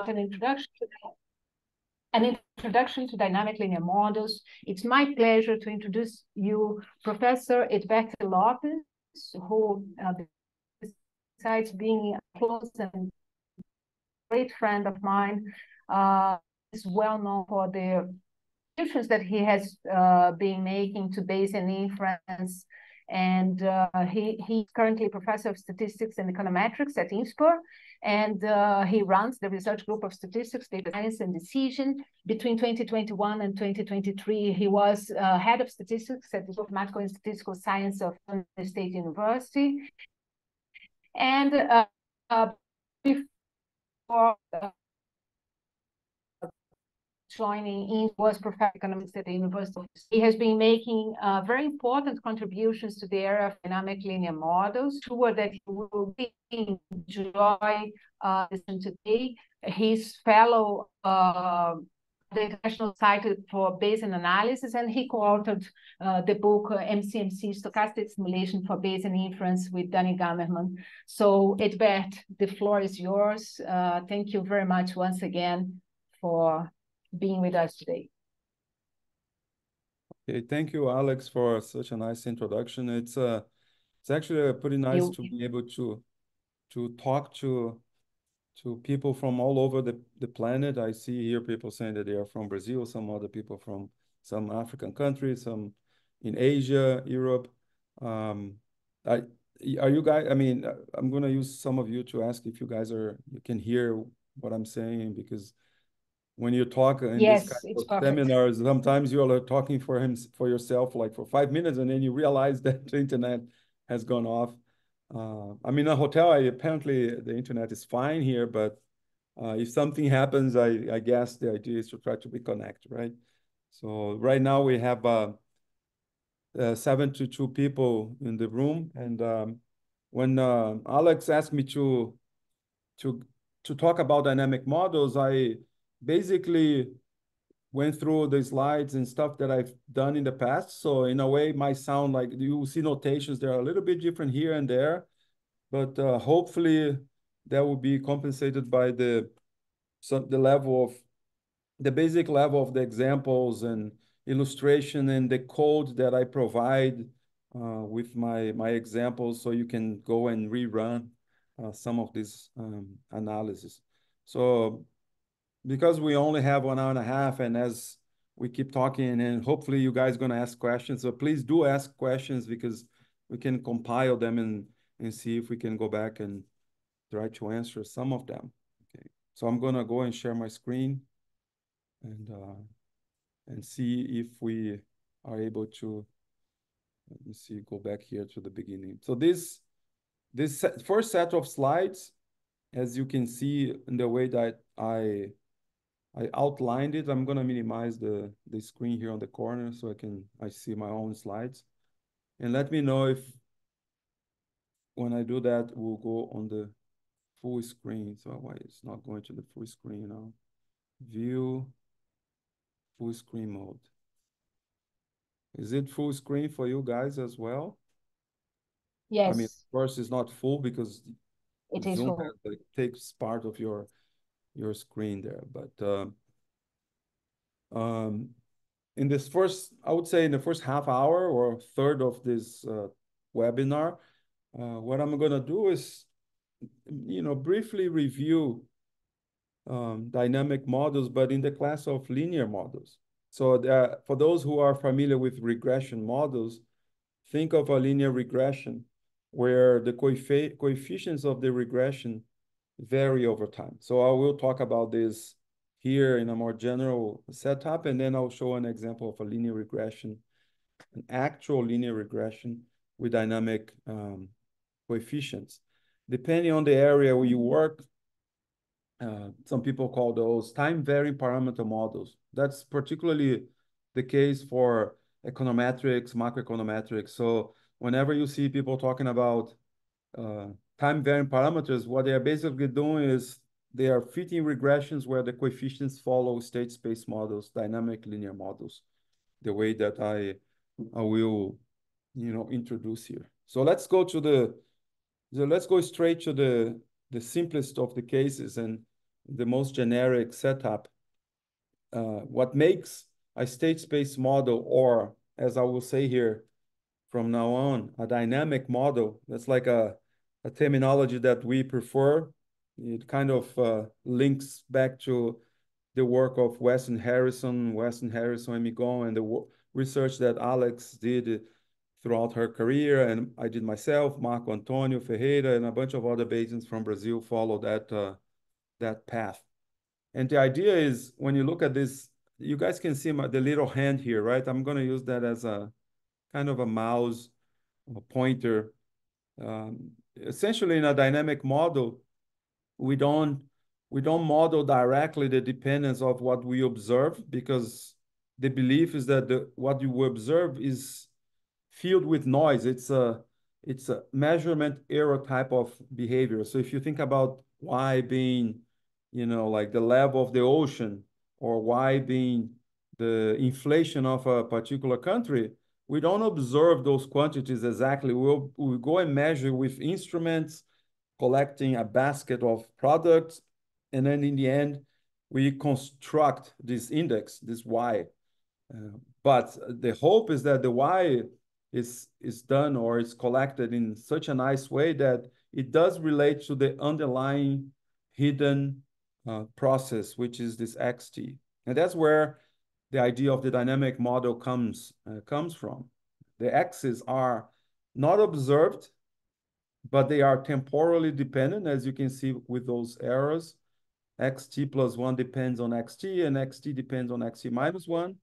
an introduction to an introduction to dynamic linear models. It's my pleasure to introduce you Professor Hedibert Lopes, who, uh, besides being a close and great friend of mine, uh, is well known for the contributions that he has uh, been making to Bayesian inference. And uh, he, he's currently professor of statistics and econometrics at INSPER and uh, he runs the research group of statistics, data science, and decision. Between 2021 and 2023, he was uh, head of statistics at the Mathematical and Statistical Science of the State University. And uh, uh before uh, joining in was professor of economics at the University. He has been making uh, very important contributions to the area of dynamic linear models. Sure that you will enjoy uh, today. His fellow uh, the International Society for Bayesian Analysis, and he co-authored uh, the book uh, MCMC Stochastic Simulation for Bayesian Inference with Dani Gamerman. So, Hedibert, the floor is yours. Uh, thank you very much once again for being with us today. Okay, thank you, Alex, for such a nice introduction. It's uh, it's actually uh, pretty nice you, to be able to to talk to to people from all over the, the planet. I see here people saying that they are from Brazil, some other people from some African countries, some in Asia, Europe. Um, I, are you guys, I mean, uh, I'm going to use some of you to ask if you guys are, you can hear what I'm saying because when you talk in yes, this kind of seminars, sometimes you are talking for him for yourself like for five minutes, and then you realize that the internet has gone off. Uh, I'm in a hotel. I apparently the internet is fine here, but uh, if something happens, I, I guess the idea is to try to reconnect, right? So right now we have uh, uh, 72 people in the room, and um, when uh, Alex asked me to to to talk about dynamic models, I basically went through the slides and stuff that I've done in the past. So in a way, might sound like you see notations. They're a little bit different here and there, but uh, hopefully that will be compensated by the so the level of the basic level of the examples and illustration and the code that I provide uh, with my my examples, so you can go and rerun uh, some of this um, analysis. So because we only have one hour and a half and as we keep talking and hopefully you guys going to ask questions so please do ask questions because we can compile them and and see if we can go back and try to answer some of them. Okay so i'm going to go and share my screen and uh and see if we are able to let me see go back here to the beginning. So this this set, first set of slides as you can see in the way that i I outlined it. I'm gonna minimize the, the screen here on the corner so I can I see my own slides. And let me know if when I do that, we'll go on the full screen. So why it's not going to the full screen now. View full screen mode. Is it full screen for you guys as well? Yes. I mean, of course, it's not full because it is full. Has, takes part of your your screen there. But uh, um, in this first, I would say in the first half hour or third of this uh, webinar, uh, what I'm going to do is, you know, briefly review um, dynamic models, but in the class of linear models. So there, for those who are familiar with regression models, think of a linear regression where the coefficients of the regression vary over time. So I will talk about this here in a more general setup, and then I'll show an example of a linear regression, an actual linear regression with dynamic um, coefficients. Depending on the area where you work, uh, some people call those time-varying parameter models. That's particularly the case for econometrics, macroeconometrics. So whenever you see people talking about uh, time varying parameters, what they are basically doing is they are fitting regressions where the coefficients follow state space models, dynamic linear models, the way that I, I will, you know, introduce here. So let's go to the, so let's go straight to the, the simplest of the cases. And the most generic setup. Uh, what makes a state space model, or as I will say here from now on, a dynamic model, that's like a, a terminology that we prefer. It kind of uh, links back to the work of West and Harrison, West and Harrison and Migon, and the research that Alex did throughout her career, and I did myself, Marco Antonio Ferreira, and a bunch of other Bayesians from Brazil follow that uh, that path. And the idea is when you look at this, you guys can see my, the little hand here, right? I'm going to use that as a kind of a mouse a pointer. Um, essentially, in a dynamic model, we don't we don't model directly the dependence of what we observe because the belief is that the, what you observe is filled with noise. It's a it's a measurement error type of behavior. So if you think about y being, you know, like the level of the ocean or y being the inflation of a particular country, we don't observe those quantities exactly. We'll, we go and measure with instruments, collecting a basket of products, and then in the end, we construct this index, this y. Uh, but the hope is that the y is is done or is collected in such a nice way that it does relate to the underlying hidden uh, process, which is this XT. And that's where the idea of the dynamic model comes, uh, comes from. The X's are not observed, but they are temporally dependent, as you can see with those errors. xt plus 1 depends on xt, and xt depends on xt minus 1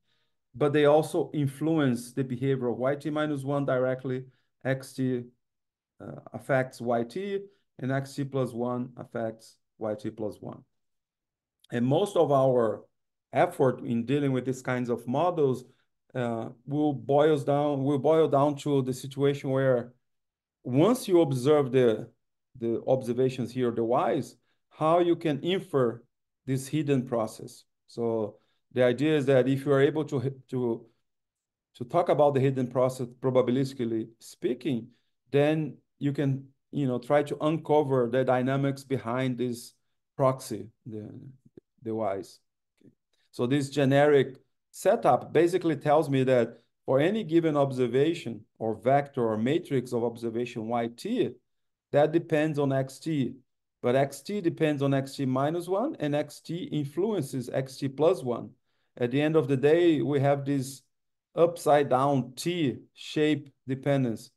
but they also influence the behavior of yt minus 1 directly. xt uh, affects yt, and xt plus 1 affects yt plus 1. And most of our effort in dealing with these kinds of models uh, will boils down will boil down to the situation where once you observe the the observations here, the y's, how you can infer this hidden process. So the idea is that if you are able to, to, to talk about the hidden process probabilistically speaking, then you can you know, try to uncover the dynamics behind this proxy, the, the Y's. So this generic setup basically tells me that for any given observation or vector or matrix of observation yt, that depends on xt. But xt depends on xt minus 1, and xt influences xt plus 1 at the end of the day, we have this upside down T shape dependence.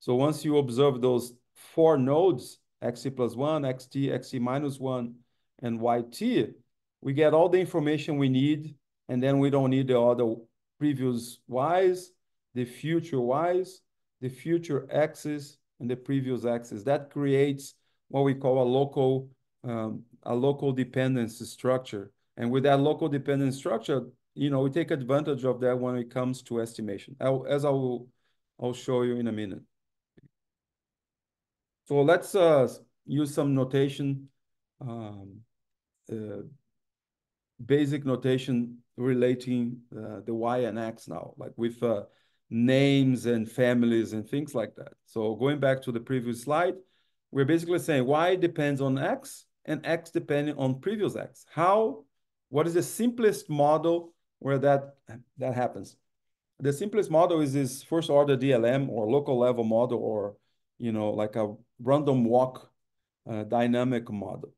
So once you observe those four nodes, xt plus 1, xt, xt minus 1, and yt, we get all the information we need, and then we don't need the other previous y's, the future y's, the future x's, and the previous x's. That creates what we call a local um, a local dependency structure. And with that local dependent structure, you know, we take advantage of that when it comes to estimation, as I will, I'll show you in a minute. So let's uh, use some notation, um, uh, basic notation relating uh, the y and x now, like with uh, names and families and things like that. So going back to the previous slide, we're basically saying y depends on x and x depending on previous x. How what is the simplest model where that, that happens? The simplest model is this first order DLM or local level model or, you know, like a random walk uh, dynamic model.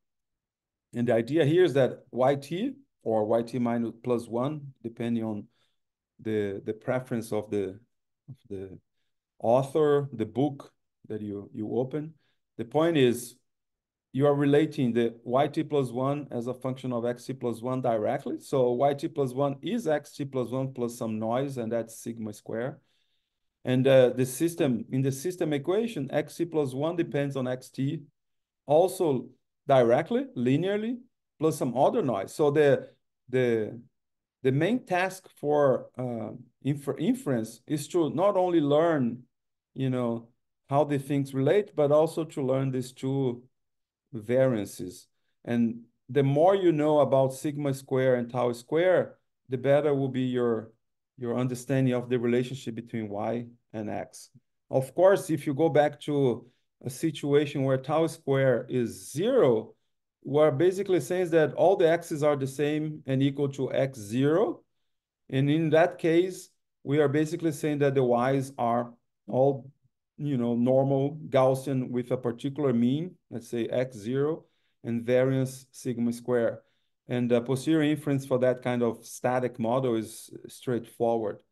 And the idea here is that YT or YT minus plus one, depending on the, the preference of the, of the author, the book that you, you open. The point is you are relating the yt plus 1 as a function of xt plus 1 directly. So yt plus 1 is xt plus 1 plus some noise, and that's sigma square. And uh, the system, in the system equation, xt plus 1 depends on xt also directly, linearly, plus some other noise. So the, the, the main task for uh, infer inference is to not only learn, you know, how the things relate, but also to learn these two variances. And the more you know about sigma square and tau square, the better will be your, your understanding of the relationship between y and x. Of course, if you go back to a situation where tau square is zero, we're basically saying that all the x's are the same and equal to x zero. And in that case, we are basically saying that the y's are all, you know, normal Gaussian with a particular mean, let's say x zero, and variance sigma square. And the posterior inference for that kind of static model is straightforward.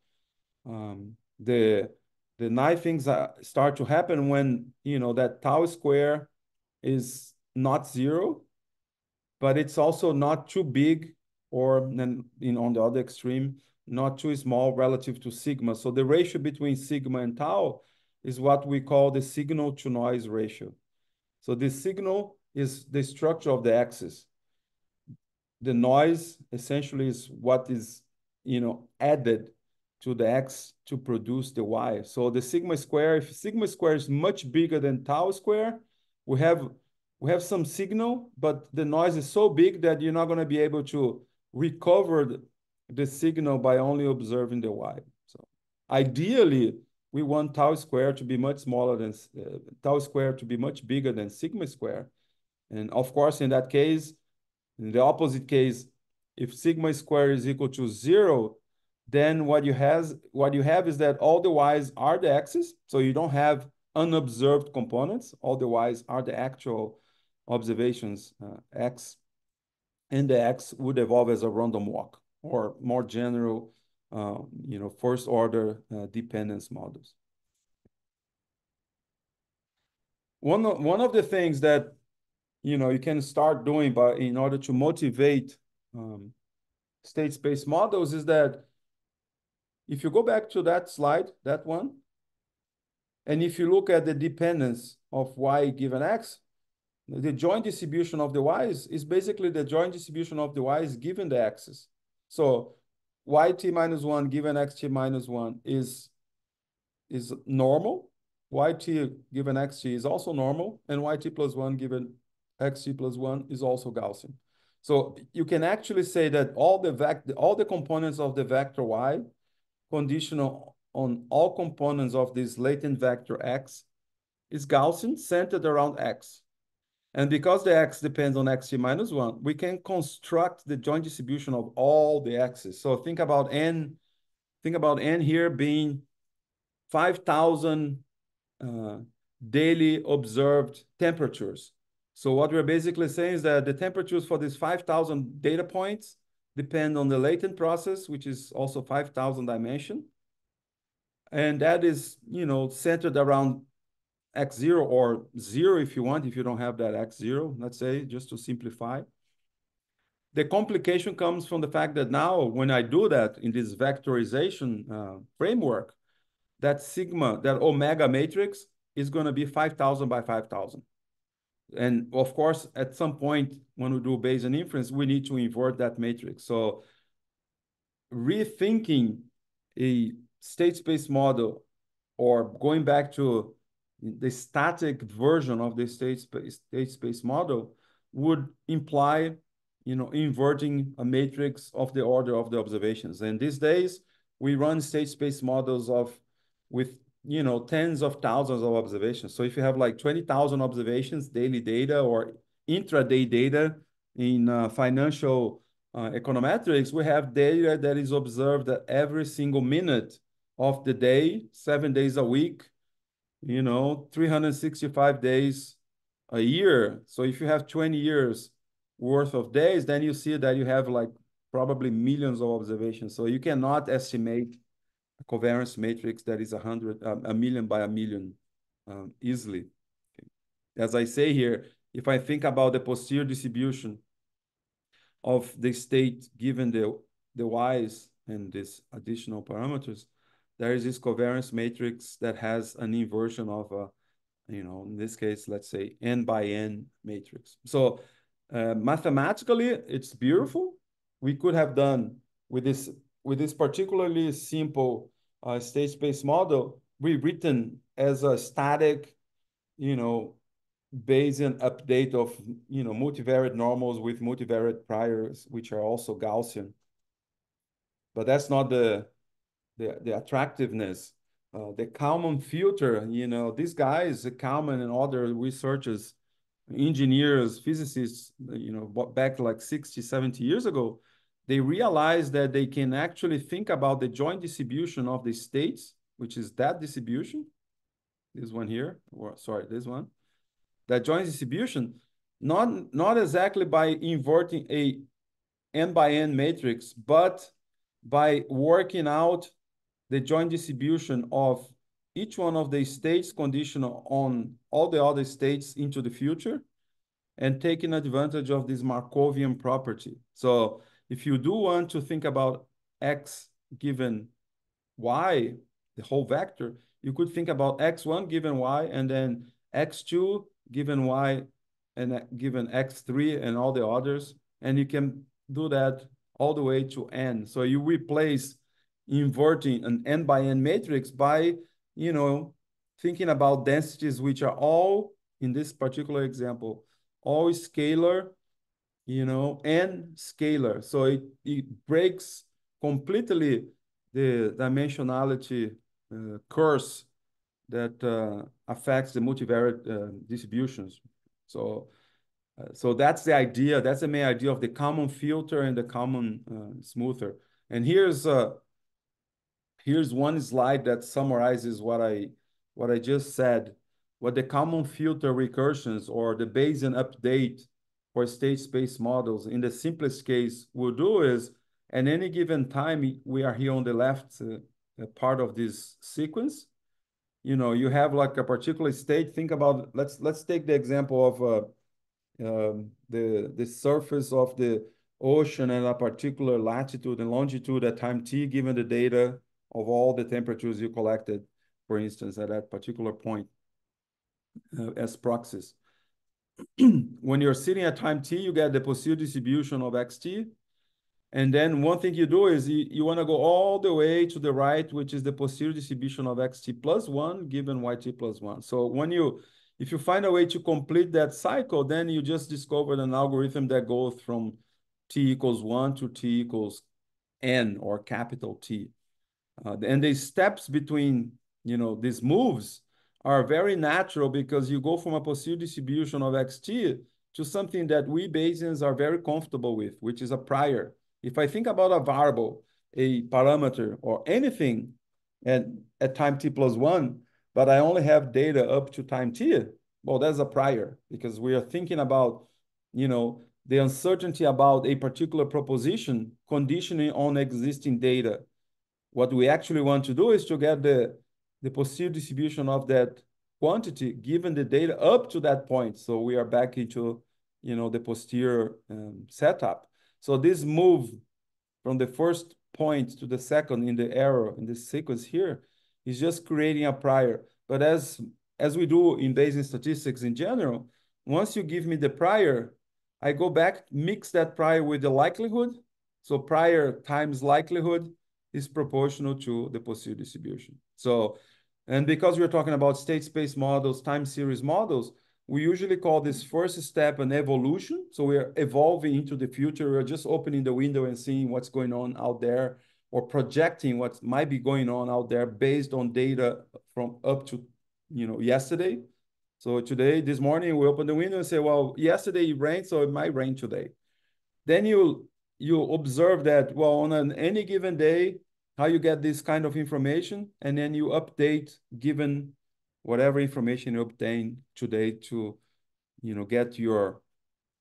Um, the the nice things start to happen when you know that tau square is not zero, but it's also not too big or then in on the other extreme, not too small relative to sigma. So the ratio between sigma and tau is what we call the signal to noise ratio. So the signal is the structure of the axis. The noise essentially is what is, you know, added to the x to produce the y. So the sigma square, if sigma square is much bigger than tau square, we have we have some signal, but the noise is so big that you're not going to be able to recover the, signal by only observing the y. So ideally, we want tau square to be much smaller than uh, tau square to be much bigger than sigma square. And of course, in that case, in the opposite case, if sigma square is equal to zero, then what you has what you have is that all the y's are the x's, so you don't have unobserved components. All the y's are the actual observations uh, x, and the x would evolve as a random walk or more general, uh, you know, first order uh, dependence models. One of, one of the things that you know you can start doing by in order to motivate um, state space models is that if you go back to that slide, that one, and if you look at the dependence of y given x, the joint distribution of the y's is basically the joint distribution of the y's given the x's. So yt minus 1 given xt minus 1 is, is normal. yt given xt is also normal. And yt plus 1 given xt plus 1 is also Gaussian. So you can actually say that all the, vect all the components of the vector y conditional on all components of this latent vector x is Gaussian centered around x. And because the x depends on xt minus 1, we can construct the joint distribution of all the x's. So think about n, think about n here being 5,000 uh, daily observed temperatures. So what we're basically saying is that the temperatures for these 5,000 data points depend on the latent process, which is also 5,000 dimension. And that is, you know, centered around x0 or zero if you want, if you don't have that x0, let's say, just to simplify. The complication comes from the fact that now when I do that in this vectorization uh, framework, that sigma, that omega matrix is going to be 5,000 by 5,000. And of course, at some point when we do Bayesian inference, we need to invert that matrix. So rethinking a state space model or going back to the static version of the state space, state space model would imply you know, inverting a matrix of the order of the observations. And these days, we run state space models of with you know, tens of thousands of observations. So if you have like 20,000 observations, daily data or intraday data in uh, financial uh, econometrics, we have data that is observed every single minute of the day, seven days a week, you know, 365 days a year. So if you have 20 years worth of days, then you see that you have like probably millions of observations. So you cannot estimate a covariance matrix that is a hundred, um, a million by a million um, easily. As I say here, if I think about the posterior distribution of the state given the, the y's and these additional parameters, there is this covariance matrix that has an inversion of a, you know, in this case, let's say n by n matrix. So uh, mathematically, it's beautiful. We could have done with this with this particularly simple uh, state space model rewritten as a static, you know, Bayesian update of, you know, multivariate normals with multivariate priors, which are also Gaussian. But that's not the, the, the attractiveness. Uh, the Kalman filter, you know, these guys, Kalman and other researchers engineers, physicists, you know, back like 60, 70 years ago, they realized that they can actually think about the joint distribution of the states, which is that distribution, this one here, or sorry, this one, that joint distribution, not, not exactly by inverting a n by n matrix, but by working out the joint distribution of each one of the states conditional on all the other states into the future and taking advantage of this Markovian property. So if you do want to think about x given y, the whole vector, you could think about x1 given y and then x2 given y and given x3 and all the others. And you can do that all the way to n. So you replace inverting an n by n matrix by you know, thinking about densities which are all, in this particular example, all scalar, you know, and scalar. So it, it breaks completely the dimensionality uh, curse that uh, affects the multivariate uh, distributions. So, uh, so that's the idea. That's the main idea of the Kalman filter and the Kalman uh, smoother. And here's uh, here's one slide that summarizes what I what I just said. What the Kalman filter recursions or the Bayesian update for state space models in the simplest case will do is at any given time, we are here on the left uh, part of this sequence. You know, you have like a particular state. Think about let's let's take the example of uh, um, the the surface of the ocean at a particular latitude and longitude at time t, given the data of all the temperatures you collected, for instance, at that particular point uh, as proxies. when you're sitting at time t, you get the posterior distribution of xt. And then one thing you do is you, you want to go all the way to the right, which is the posterior distribution of xt plus 1 given yt plus 1. So when you, if you find a way to complete that cycle, then you just discovered an algorithm that goes from t equals 1 to t equals n or capital T. Uh, and the steps between you know these moves are very natural because you go from a posterior distribution of xt to something that we Bayesians are very comfortable with, which is a prior. If I think about a variable, a parameter, or anything at, at time t plus one, but I only have data up to time t, well, that's a prior because we are thinking about, you know, the uncertainty about a particular proposition conditioning on existing data. What we actually want to do is to get the, the posterior distribution of that quantity given the data up to that point. So we are back into, you know, the posterior um, setup. So this move from the first point to the second in the error in this sequence here is just creating a prior. But as as we do in Bayesian statistics in general, once you give me the prior, I go back, mix that prior with the likelihood. So prior times likelihood is proportional to the posterior distribution. So, and because we're talking about state space models, time series models, we usually call this first step an evolution. So we're evolving into the future. We're just opening the window and seeing what's going on out there or projecting what might be going on out there based on data from up to, you know, yesterday. So today, this morning, we open the window and say, well, yesterday it rained, so it might rain today. Then you you observe that, well, on an, any given day, how you get this kind of information, and then you update given whatever information you obtain today to, you know, get your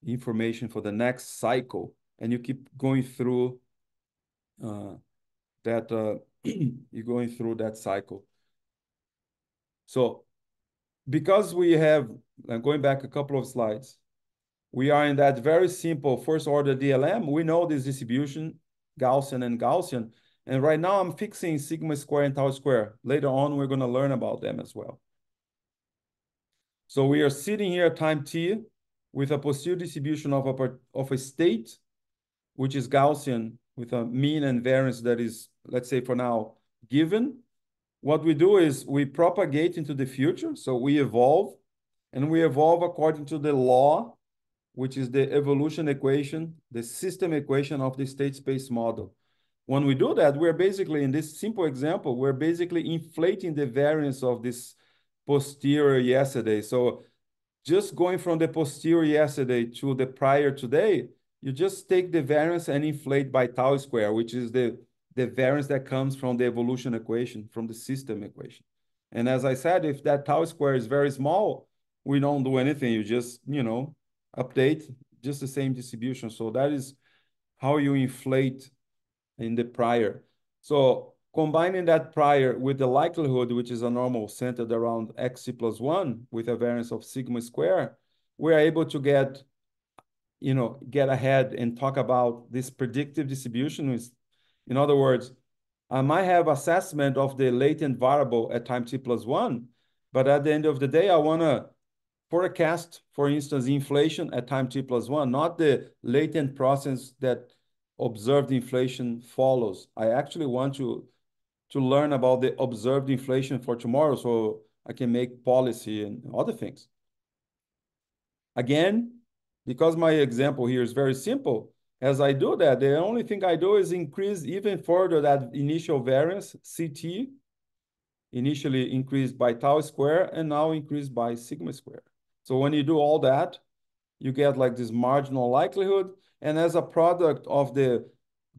information for the next cycle, and you keep going through uh, that, uh, you're going through that cycle. So because we have, I'm going back a couple of slides, we are in that very simple first order DLM. We know this distribution, Gaussian and Gaussian. And right now I'm fixing sigma square and tau square. Later on, we're going to learn about them as well. So we are sitting here at time t with a posterior distribution of a, of a state, which is Gaussian with a mean and variance that is, let's say for now, given. What we do is we propagate into the future. So we evolve and we evolve according to the law which is the evolution equation, the system equation of the state space model. When we do that, we're basically, in this simple example, we're basically inflating the variance of this posterior yesterday. So just going from the posterior yesterday to the prior today, you just take the variance and inflate by tau square, which is the, the variance that comes from the evolution equation, from the system equation. And as I said, if that tau square is very small, we don't do anything. You just, you know, update just the same distribution. So that is how you inflate in the prior. So combining that prior with the likelihood, which is a normal centered around xc plus one with a variance of sigma square, we're able to get, you know, get ahead and talk about this predictive distribution. Is, in other words, I might have assessment of the latent variable at time t plus one, but at the end of the day, I want to forecast, for instance, inflation at time t plus one, not the latent process that observed inflation follows. I actually want to, to learn about the observed inflation for tomorrow so I can make policy and other things. Again, because my example here is very simple, as I do that, the only thing I do is increase even further that initial variance, CT, initially increased by tau square and now increased by sigma square. So when you do all that, you get like this marginal likelihood. And as a product of the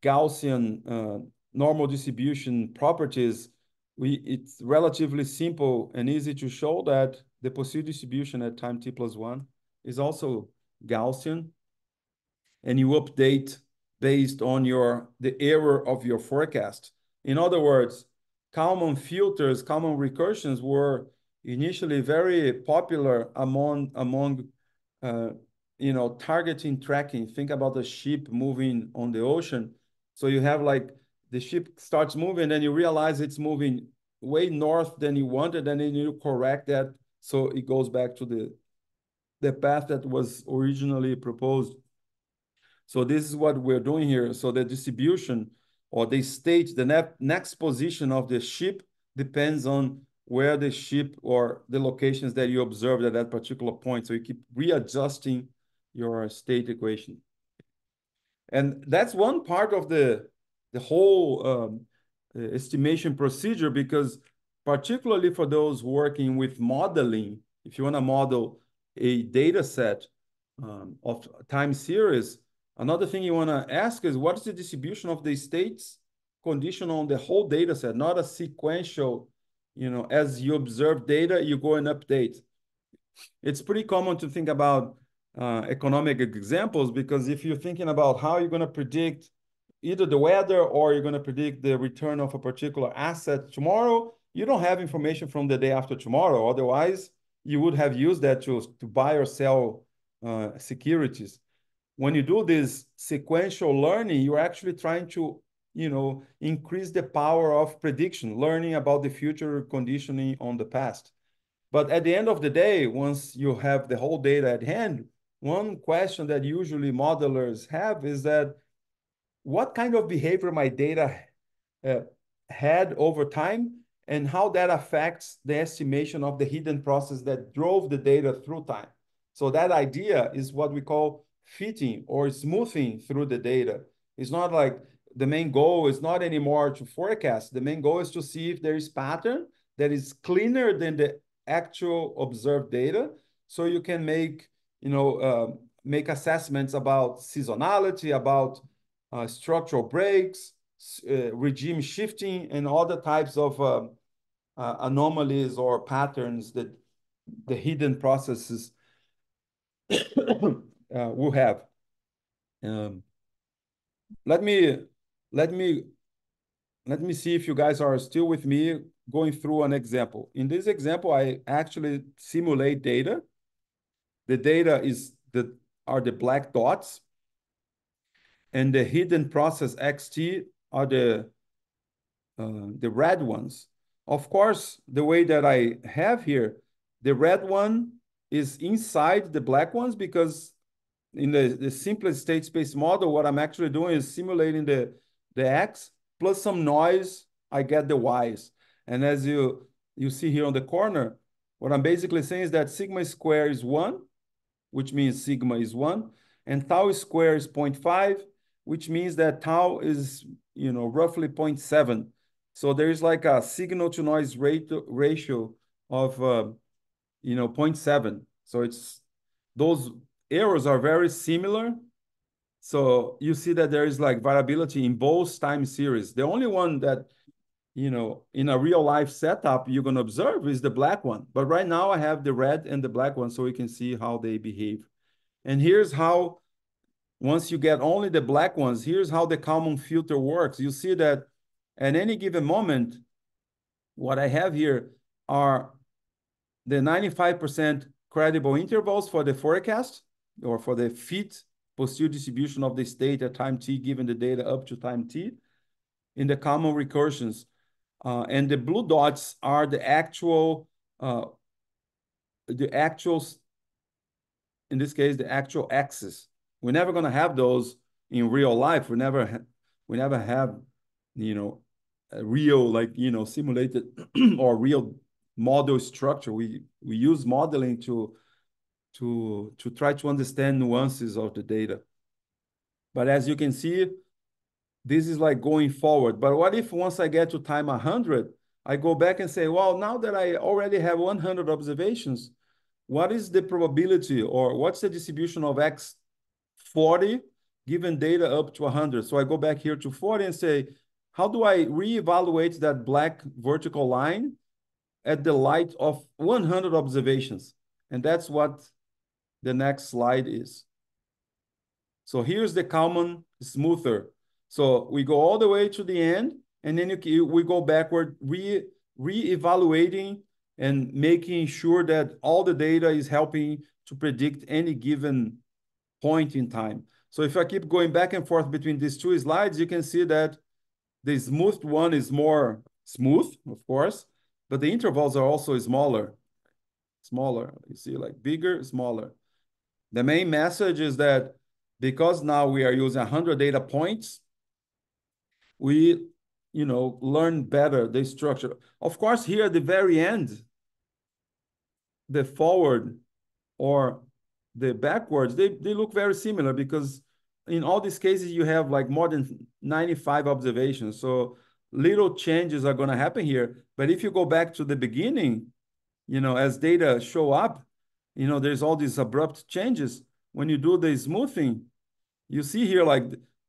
Gaussian uh, normal distribution properties, we it's relatively simple and easy to show that the posterior distribution at time t plus one is also Gaussian and you update based on your the error of your forecast. In other words, Kalman filters, Kalman recursions were initially very popular among among uh, you know targeting tracking. Think about the ship moving on the ocean. So you have like the ship starts moving, and you realize it's moving way north than you wanted, and then you correct that so it goes back to the the path that was originally proposed. So this is what we're doing here. So the distribution or the state, the ne next position of the ship depends on where the ship or the locations that you observed at that particular point. So you keep readjusting your state equation. And that's one part of the, the whole um, estimation procedure because particularly for those working with modeling, if you want to model a data set um, of time series, Another thing you want to ask is what is the distribution of the states condition on the whole data set, not a sequential, you know, as you observe data, you go and update. It's pretty common to think about uh, economic examples because if you're thinking about how you're going to predict either the weather or you're going to predict the return of a particular asset tomorrow, you don't have information from the day after tomorrow. Otherwise, you would have used that to, to buy or sell uh, securities when you do this sequential learning, you're actually trying to, you know, increase the power of prediction, learning about the future conditioning on the past. But at the end of the day, once you have the whole data at hand, one question that usually modelers have is that what kind of behavior my data uh, had over time and how that affects the estimation of the hidden process that drove the data through time. So that idea is what we call fitting or smoothing through the data. It's not like the main goal is not anymore to forecast. The main goal is to see if there is pattern that is cleaner than the actual observed data. So you can make, you know, uh, make assessments about seasonality, about uh, structural breaks, uh, regime shifting, and other types of um, uh, anomalies or patterns that the hidden processes uh, will have. Um, let me let me let me see if you guys are still with me going through an example. In this example, I actually simulate data. The data is the are the black dots, and the hidden process XT are the uh, the red ones. Of course, the way that I have here, the red one is inside the black ones because in the, the simplest state space model, what I'm actually doing is simulating the, the X plus some noise, I get the Ys. And as you, you see here on the corner, what I'm basically saying is that sigma square is one, which means sigma is one, and tau square is 0.5, which means that tau is, you know, roughly 0.7. So there is like a signal to noise rate ratio of, uh, you know, 0.7. So it's those errors are very similar. So you see that there is like variability in both time series. The only one that, you know, in a real life setup you're going to observe is the black one. But right now I have the red and the black one so we can see how they behave. And here's how, once you get only the black ones, here's how the Kalman filter works. You see that at any given moment, what I have here are the 95% credible intervals for the forecast or for the fit posterior distribution of the state at time t given the data up to time t in the Kalman recursions. Uh, and the blue dots are the actual, uh, the actual, in this case, the actual axis. We're never going to have those in real life. We never, we never have, you know, a real like you know simulated or real model structure. We we use modeling to to to try to understand nuances of the data. But as you can see, this is like going forward. But what if once I get to time 100, I go back and say, well, now that I already have 100 observations, what is the probability or what's the distribution of X40 given data up to 100? So I go back here to 40 and say, how do I reevaluate that black vertical line at the light of 100 observations. And that's what the next slide is. So here's the Kalman smoother. So we go all the way to the end, and then you, we go backward, re, re-evaluating and making sure that all the data is helping to predict any given point in time. So if I keep going back and forth between these two slides, you can see that the smoothed one is more smooth, of course, but the intervals are also smaller, smaller. You see like bigger, smaller. The main message is that because now we are using 100 data points, we, you know, learn better the structure. Of course, here at the very end, the forward or the backwards, they, they look very similar because in all these cases, you have like more than 95 observations. So little changes are going to happen here. But if you go back to the beginning, you know, as data show up, you know, there's all these abrupt changes. When you do the smoothing, you see here, like,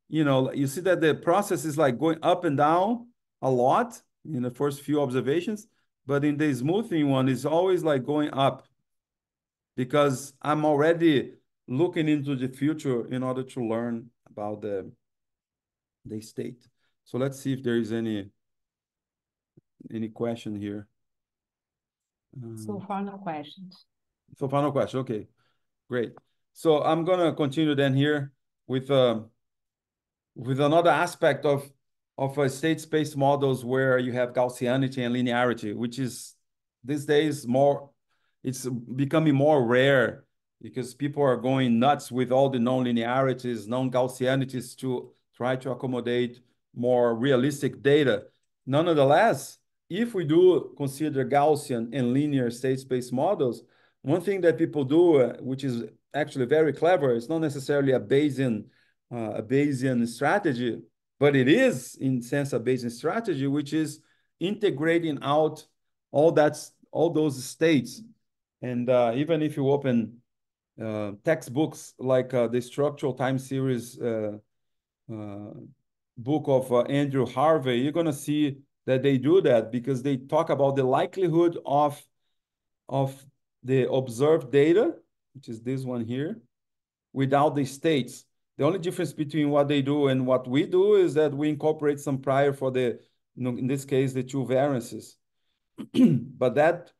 you know, you see that the process is like going up and down a lot in the first few observations. But in the smoothing one, it's always like going up because I'm already looking into the future in order to learn about the, the state. So let's see if there is any any question here. so um, far, no questions. So final question. Okay, great. So I'm gonna continue then here with uh, with another aspect of of a state space models where you have Gaussianity and linearity, which is these days more it's becoming more rare because people are going nuts with all the non-linearities, non-Gaussianities to try to accommodate more realistic data. Nonetheless, if we do consider Gaussian and linear state space models, one thing that people do, uh, which is actually very clever, it's not necessarily a Bayesian, uh, a Bayesian strategy, but it is in sense a Bayesian strategy, which is integrating out all that's all those states. And uh, even if you open uh, textbooks like uh, the structural time series book of Andrew Harvey, you're going to see that they do that because they talk about the likelihood of, of the observed data, which is this one here, without the states. The only difference between what they do and what we do is that we incorporate some prior for the, in this case, the two variances. but that,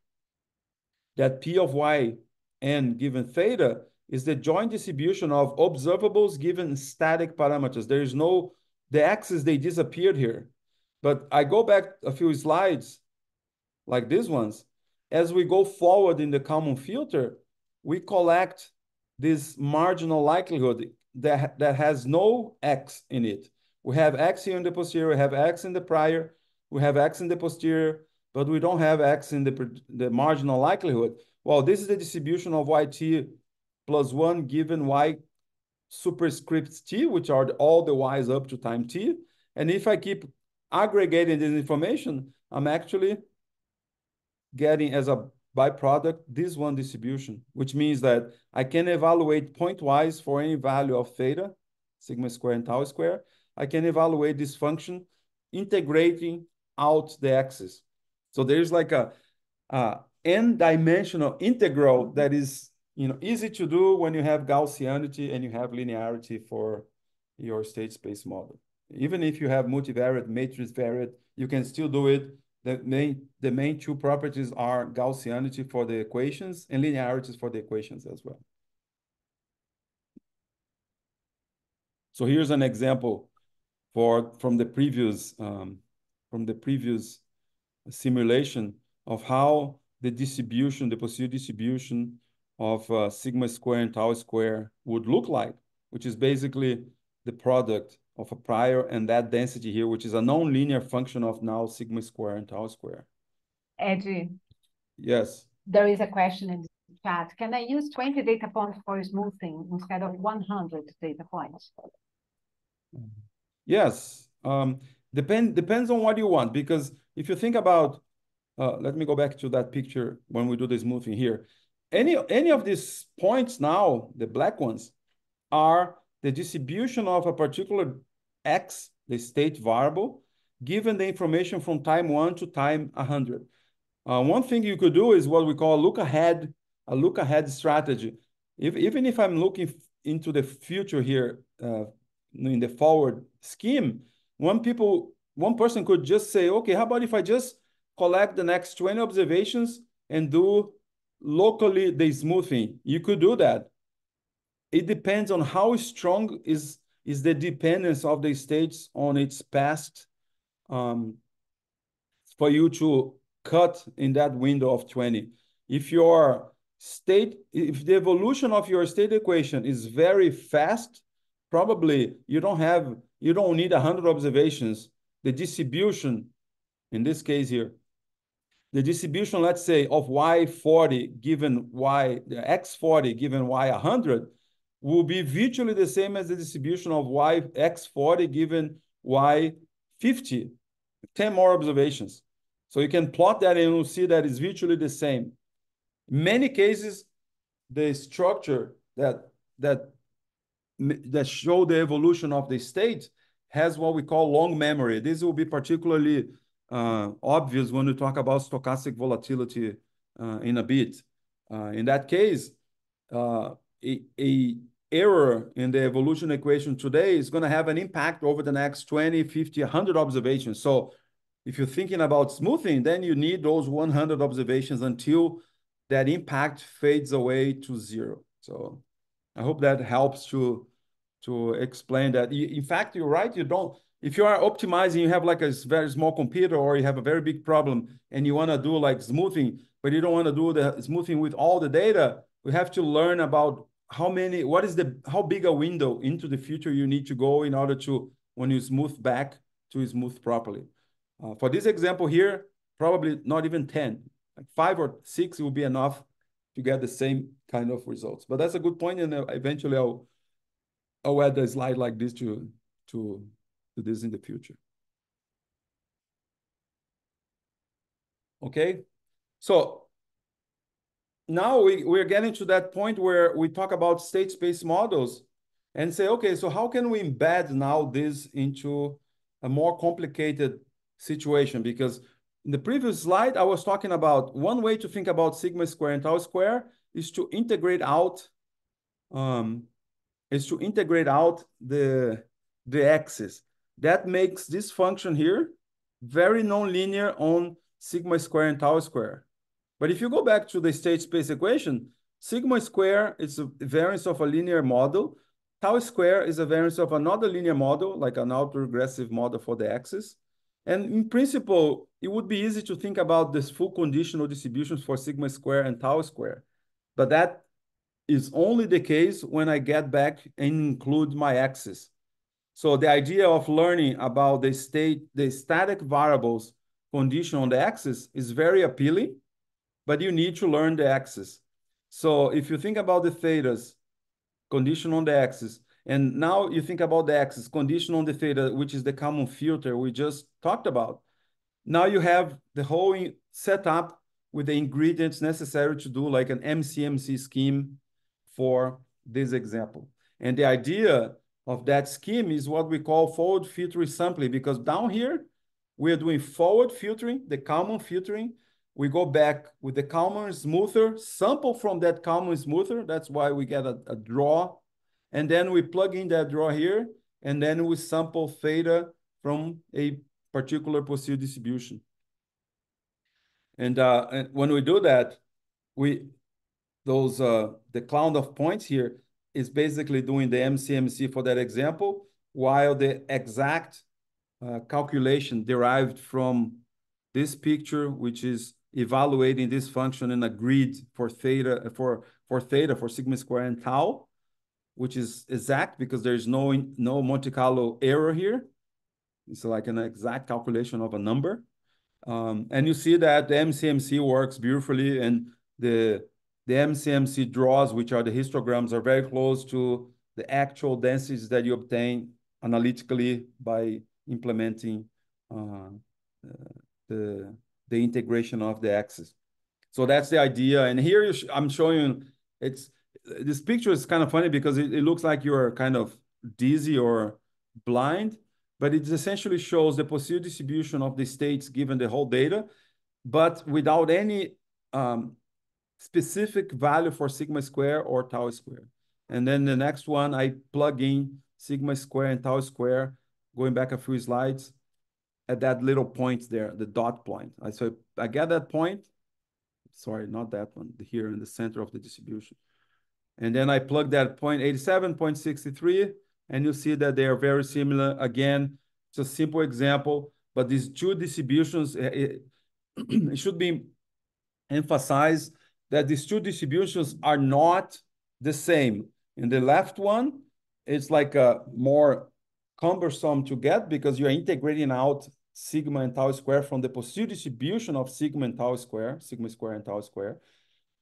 that P of Y n given theta is the joint distribution of observables given static parameters. There is no the x's, they disappeared here. But I go back a few slides, like these ones. As we go forward in the Kalman filter, we collect this marginal likelihood that, that has no x in it. We have x here in the posterior, we have x in the prior, we have x in the posterior, but we don't have x in the, the marginal likelihood. Well, this is the distribution of yt plus 1 given y superscript t, which are all the y's up to time t. And if I keep aggregating this information, I'm actually getting as a byproduct, this one distribution, which means that I can evaluate pointwise for any value of theta, sigma square and tau square. I can evaluate this function integrating out the axis. So there's like a, a n-dimensional integral that is you know easy to do when you have Gaussianity and you have linearity for your state space model. Even if you have multivariate, matrix variate, you can still do it. The main, the main two properties are Gaussianity for the equations and linearities for the equations as well. So here's an example for from the previous um, from the previous simulation of how the distribution, the possible distribution of uh, sigma square and tau square would look like, which is basically the product of a prior and that density here, which is a nonlinear function of now sigma square and tau square. Eddie. Yes. There is a question in the chat. Can I use 20 data points for smoothing instead of 100 data points? Yes. Um, depend, depends on what you want, because if you think about, uh, let me go back to that picture when we do the smoothing here. Any, any of these points now, the black ones, are the distribution of a particular x, the state variable, given the information from time one to time 100. Uh, one thing you could do is what we call a look ahead, a look ahead strategy. If, even if I'm looking into the future here, uh, in the forward scheme, one people, one person could just say, okay, how about if I just collect the next 20 observations and do locally the smoothing? You could do that it depends on how strong is is the dependence of the states on its past um, for you to cut in that window of 20. If your state, if the evolution of your state equation is very fast, probably you don't have, you don't need 100 observations. The distribution, in this case here, the distribution, let's say, of y40 given y, x40 given y100 will be virtually the same as the distribution of y x40 given y50, 10 more observations. So you can plot that and you'll see that it's virtually the same. In many cases, the structure that, that, that show the evolution of the state has what we call long memory. This will be particularly uh, obvious when we talk about stochastic volatility uh, in a bit. Uh, in that case, uh, a, a error in the evolution equation today is going to have an impact over the next 20, 50, 100 observations. So if you're thinking about smoothing, then you need those 100 observations until that impact fades away to zero. So I hope that helps to, to explain that. In fact, you're right. You don't, if you are optimizing, you have like a very small computer or you have a very big problem and you want to do like smoothing, but you don't want to do the smoothing with all the data, we have to learn about how many, what is the, how big a window into the future you need to go in order to, when you smooth back, to smooth properly. Uh, for this example here, probably not even 10, like five or six will be enough to get the same kind of results. But that's a good point, and uh, eventually I'll, I'll add a slide like this to, to, to this in the future. Okay, so now we, we're getting to that point where we talk about state space models and say, okay, so how can we embed now this into a more complicated situation? Because in the previous slide, I was talking about one way to think about sigma square and tau square is to integrate out um, is to integrate out the the axis. That makes this function here very nonlinear on sigma square and tau square. But if you go back to the state space equation, sigma square is a variance of a linear model. Tau square is a variance of another linear model, like an autoregressive model for the axis. And in principle, it would be easy to think about this full conditional distributions for sigma square and tau square. But that is only the case when I get back and include my axis. So the idea of learning about the state, the static variables condition on the axis is very appealing but you need to learn the axis. So if you think about the thetas, condition on the axis, and now you think about the axis, condition on the theta, which is the Kalman filter we just talked about. Now you have the whole setup with the ingredients necessary to do like an MCMC scheme for this example. And the idea of that scheme is what we call forward filtering sampling, because down here, we are doing forward filtering, the Kalman filtering. We go back with the Kalman smoother, sample from that Kalman smoother. That's why we get a, a draw. And then we plug in that draw here, and then we sample theta from a particular posterior distribution. And, uh, and when we do that, we those uh, the cloud of points here is basically doing the MCMC for that example, while the exact uh, calculation derived from this picture, which is evaluating this function in a grid for theta for for theta for sigma square and tau, which is exact because there's no no Monte Carlo error here. It's like an exact calculation of a number. Um, and you see that the MCMC works beautifully and the, the MCMC draws, which are the histograms, are very close to the actual densities that you obtain analytically by implementing uh, the, the integration of the axis. So that's the idea. And here sh I'm showing it's this picture is kind of funny because it, it looks like you're kind of dizzy or blind but it essentially shows the posterior distribution of the states given the whole data, but without any um, specific value for sigma square or tau square. And then the next one, I plug in sigma square and tau square, going back a few slides, at that little point there, the dot point. I so I get that point. Sorry, not that one, here in the center of the distribution. And then I plug that point 87.63 and you see that they are very similar. Again, it's a simple example, but these two distributions, it, eh, eh, it should be emphasized that these two distributions are not the same. In the left one, it's like a more cumbersome to get because you're integrating out sigma and tau square from the posterior distribution of sigma and tau square, sigma square and tau square.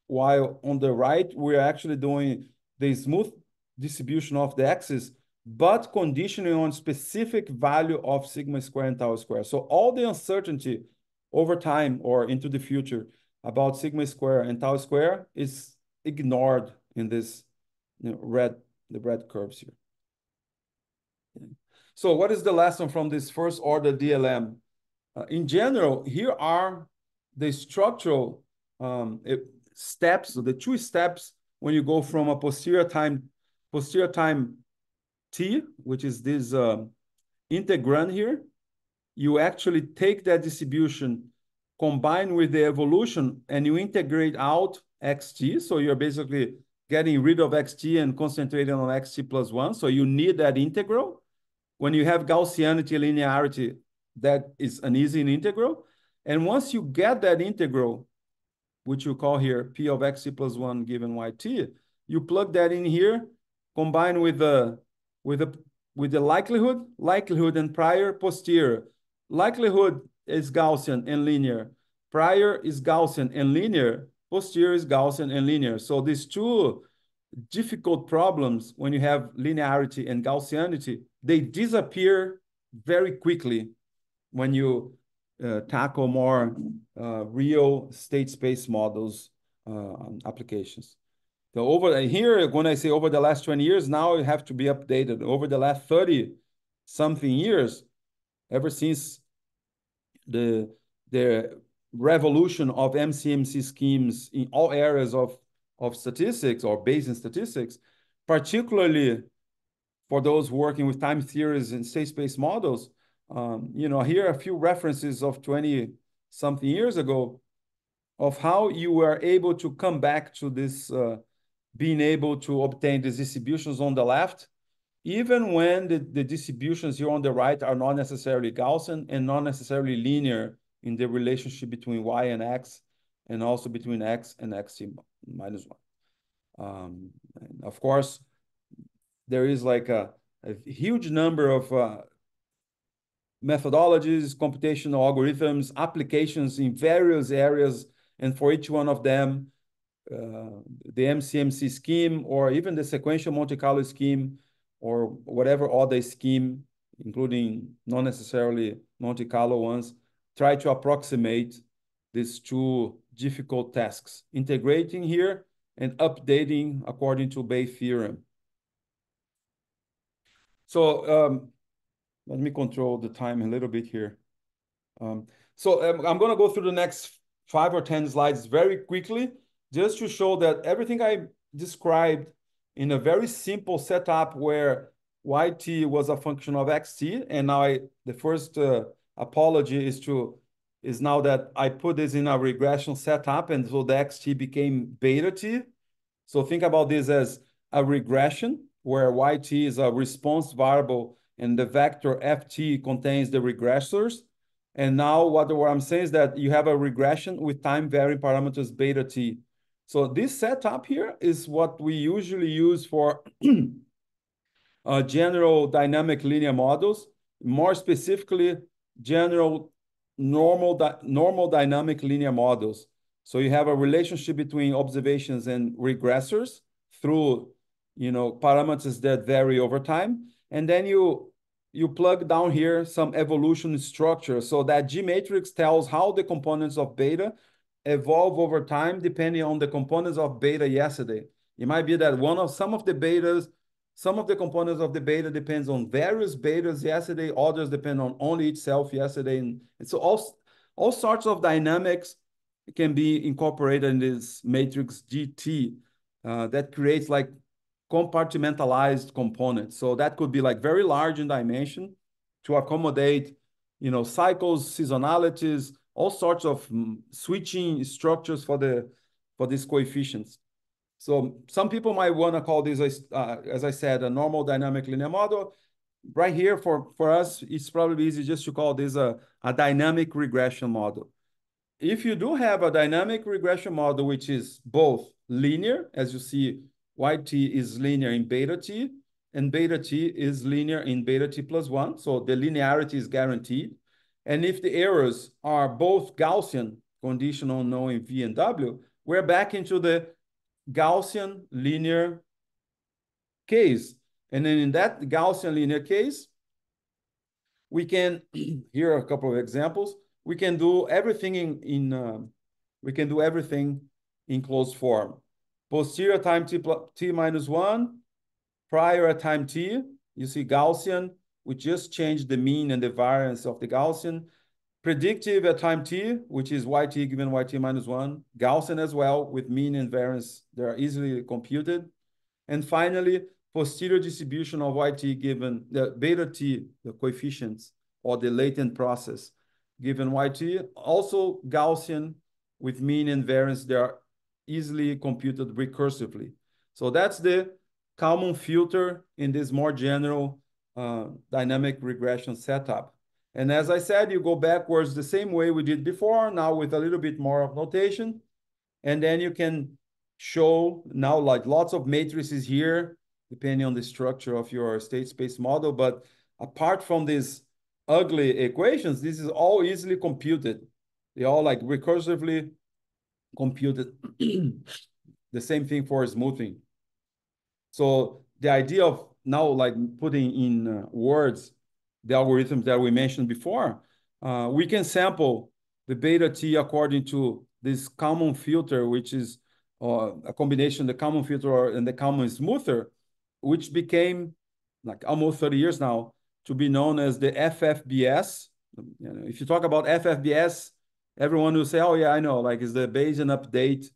While on the right, we're actually doing the smooth distribution of the axis but conditioning on specific value of sigma square and tau square. So all the uncertainty over time or into the future about sigma square and tau square is ignored in this you know, red, the red curves here. So what is the lesson from this first order DLM? Uh, in general, here are the structural um, steps, the two steps when you go from a posterior time, posterior time t, which is this uh, integrand here, you actually take that distribution combine with the evolution and you integrate out xt. So you're basically getting rid of xt and concentrating on xt plus one. So you need that integral. When you have Gaussianity, linearity, that is an easy integral. And once you get that integral, which you call here p of xt plus one given yt, you plug that in here, combine with the with the with the likelihood, likelihood and prior posterior. Likelihood is Gaussian and linear. Prior is Gaussian and linear. Posterior is Gaussian and linear. So these two difficult problems when you have linearity and Gaussianity, they disappear very quickly when you uh, tackle more uh, real state space models uh, applications. So over here, when I say over the last 20 years, now it have to be updated. Over the last 30 something years, ever since the, the revolution of MCMC schemes in all areas of, of statistics or Bayesian statistics, particularly for those working with time series and state space models, um, you know, here are a few references of 20 something years ago of how you were able to come back to this uh, being able to obtain the distributions on the left, even when the, the distributions here on the right are not necessarily Gaussian and not necessarily linear in the relationship between y and x, and also between x and x minus one. Um, of course, there is like a, a huge number of uh, methodologies, computational algorithms, applications in various areas, and for each one of them, uh, the MCMC scheme or even the sequential Monte Carlo scheme or whatever other scheme, including not necessarily Monte Carlo ones, try to approximate these two difficult tasks, integrating here and updating according to Bayes theorem. So um, let me control the time a little bit here. Um, so um, I'm going to go through the next five or 10 slides very quickly, just to show that everything I described in a very simple setup where yt was a function of xt, and now I, the first uh, apology is to is now that I put this in a regression setup, and so the xt became beta t. So think about this as a regression where yt is a response variable and the vector ft contains the regressors. And now what, what I'm saying is that you have a regression with time varying parameters beta t. So this setup here is what we usually use for uh, general dynamic linear models, more specifically general normal, normal dynamic linear models. So you have a relationship between observations and regressors through you know, parameters that vary over time. And then you you plug down here some evolution structure so that G matrix tells how the components of beta evolve over time depending on the components of beta yesterday. It might be that one of some of the betas some of the components of the beta depends on various betas yesterday, others depend on only itself yesterday. And, and so all, all sorts of dynamics can be incorporated in this matrix GT uh, that creates like compartmentalized components. So that could be like very large in dimension to accommodate, you know, cycles, seasonalities, all sorts of mm, switching structures for the for these coefficients. So some people might want to call this, uh, as I said, a normal dynamic linear model. Right here, for, for us, it's probably easy just to call this a, a dynamic regression model. If you do have a dynamic regression model, which is both linear, as you see, yt is linear in beta t, and beta t is linear in beta t plus 1, so the linearity is guaranteed. And if the errors are both Gaussian, conditional knowing v and w, we're back into the Gaussian linear case. And then in that Gaussian linear case, we can, here are a couple of examples. We can do everything in, in uh, we can do everything in closed form. Posterior time t, t minus one, prior time t, you see Gaussian, we just changed the mean and the variance of the Gaussian. Predictive at time t, which is yt given yt minus 1. Gaussian as well, with mean and variance. They are easily computed. And finally, posterior distribution of yt given the beta t, the coefficients, or the latent process, given yt. Also Gaussian with mean and variance. They are easily computed recursively. So that's the Kalman filter in this more general uh, dynamic regression setup. And as I said, you go backwards the same way we did before, now with a little bit more of notation. And then you can show now like lots of matrices here, depending on the structure of your state space model. But apart from these ugly equations, this is all easily computed. They all like recursively computed. the same thing for smoothing. So the idea of now like putting in uh, words the algorithms that we mentioned before, uh, we can sample the beta t according to this Kalman filter, which is uh, a combination the Kalman filter and the Kalman smoother, which became like almost 30 years now to be known as the FFBS. You know, if you talk about FFBS, everyone will say, "Oh yeah, I know." Like it's the Bayesian update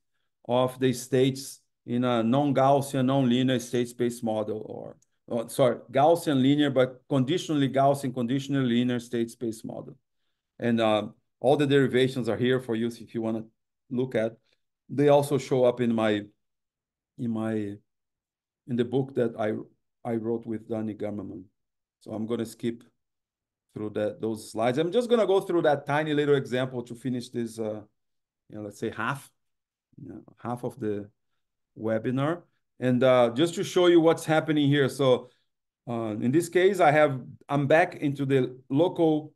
of the states in a non-Gaussian, non-linear state space model, or oh, sorry, Gaussian linear, but conditionally Gaussian, conditionally linear state space model. And uh, all the derivations are here for you if you want to look at. They also show up in my in my in the book that I I wrote with Dani Gamerman. So I'm going to skip through that those slides. I'm just going to go through that tiny little example to finish this, uh, you know, let's say half, you know, half of the webinar. And uh, just to show you what's happening here. So uh, in this case, I have, I'm back into the local,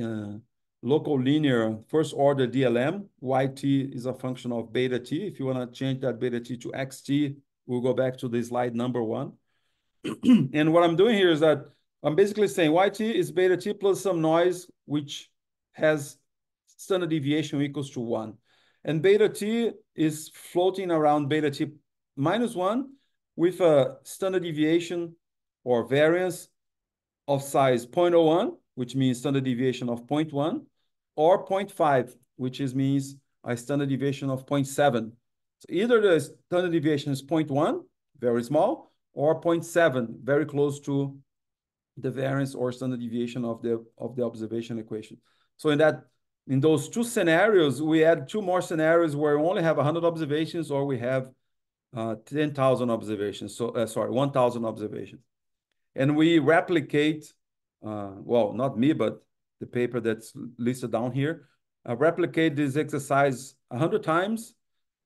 uh, local linear first order DLM. YT is a function of beta t. If you want to change that beta t to xt, we'll go back to the slide number one. and what I'm doing here is that I'm basically saying YT is beta t plus some noise, which has standard deviation equals to one. and beta t is floating around beta t minus one with a standard deviation or variance of size 0.01, which means standard deviation of 0.1, or 0.5, which is means a standard deviation of 0.7. So either the standard deviation is 0.1, very small, or 0.7, very close to the variance or standard deviation of the of the observation equation. So in that in those two scenarios, we add two more scenarios where we only have 100 observations or we have uh, 10,000 observations. So uh, sorry, 1,000 observations, and we replicate. Uh, well, not me, but the paper that's listed down here. Uh, replicate this exercise 100 times,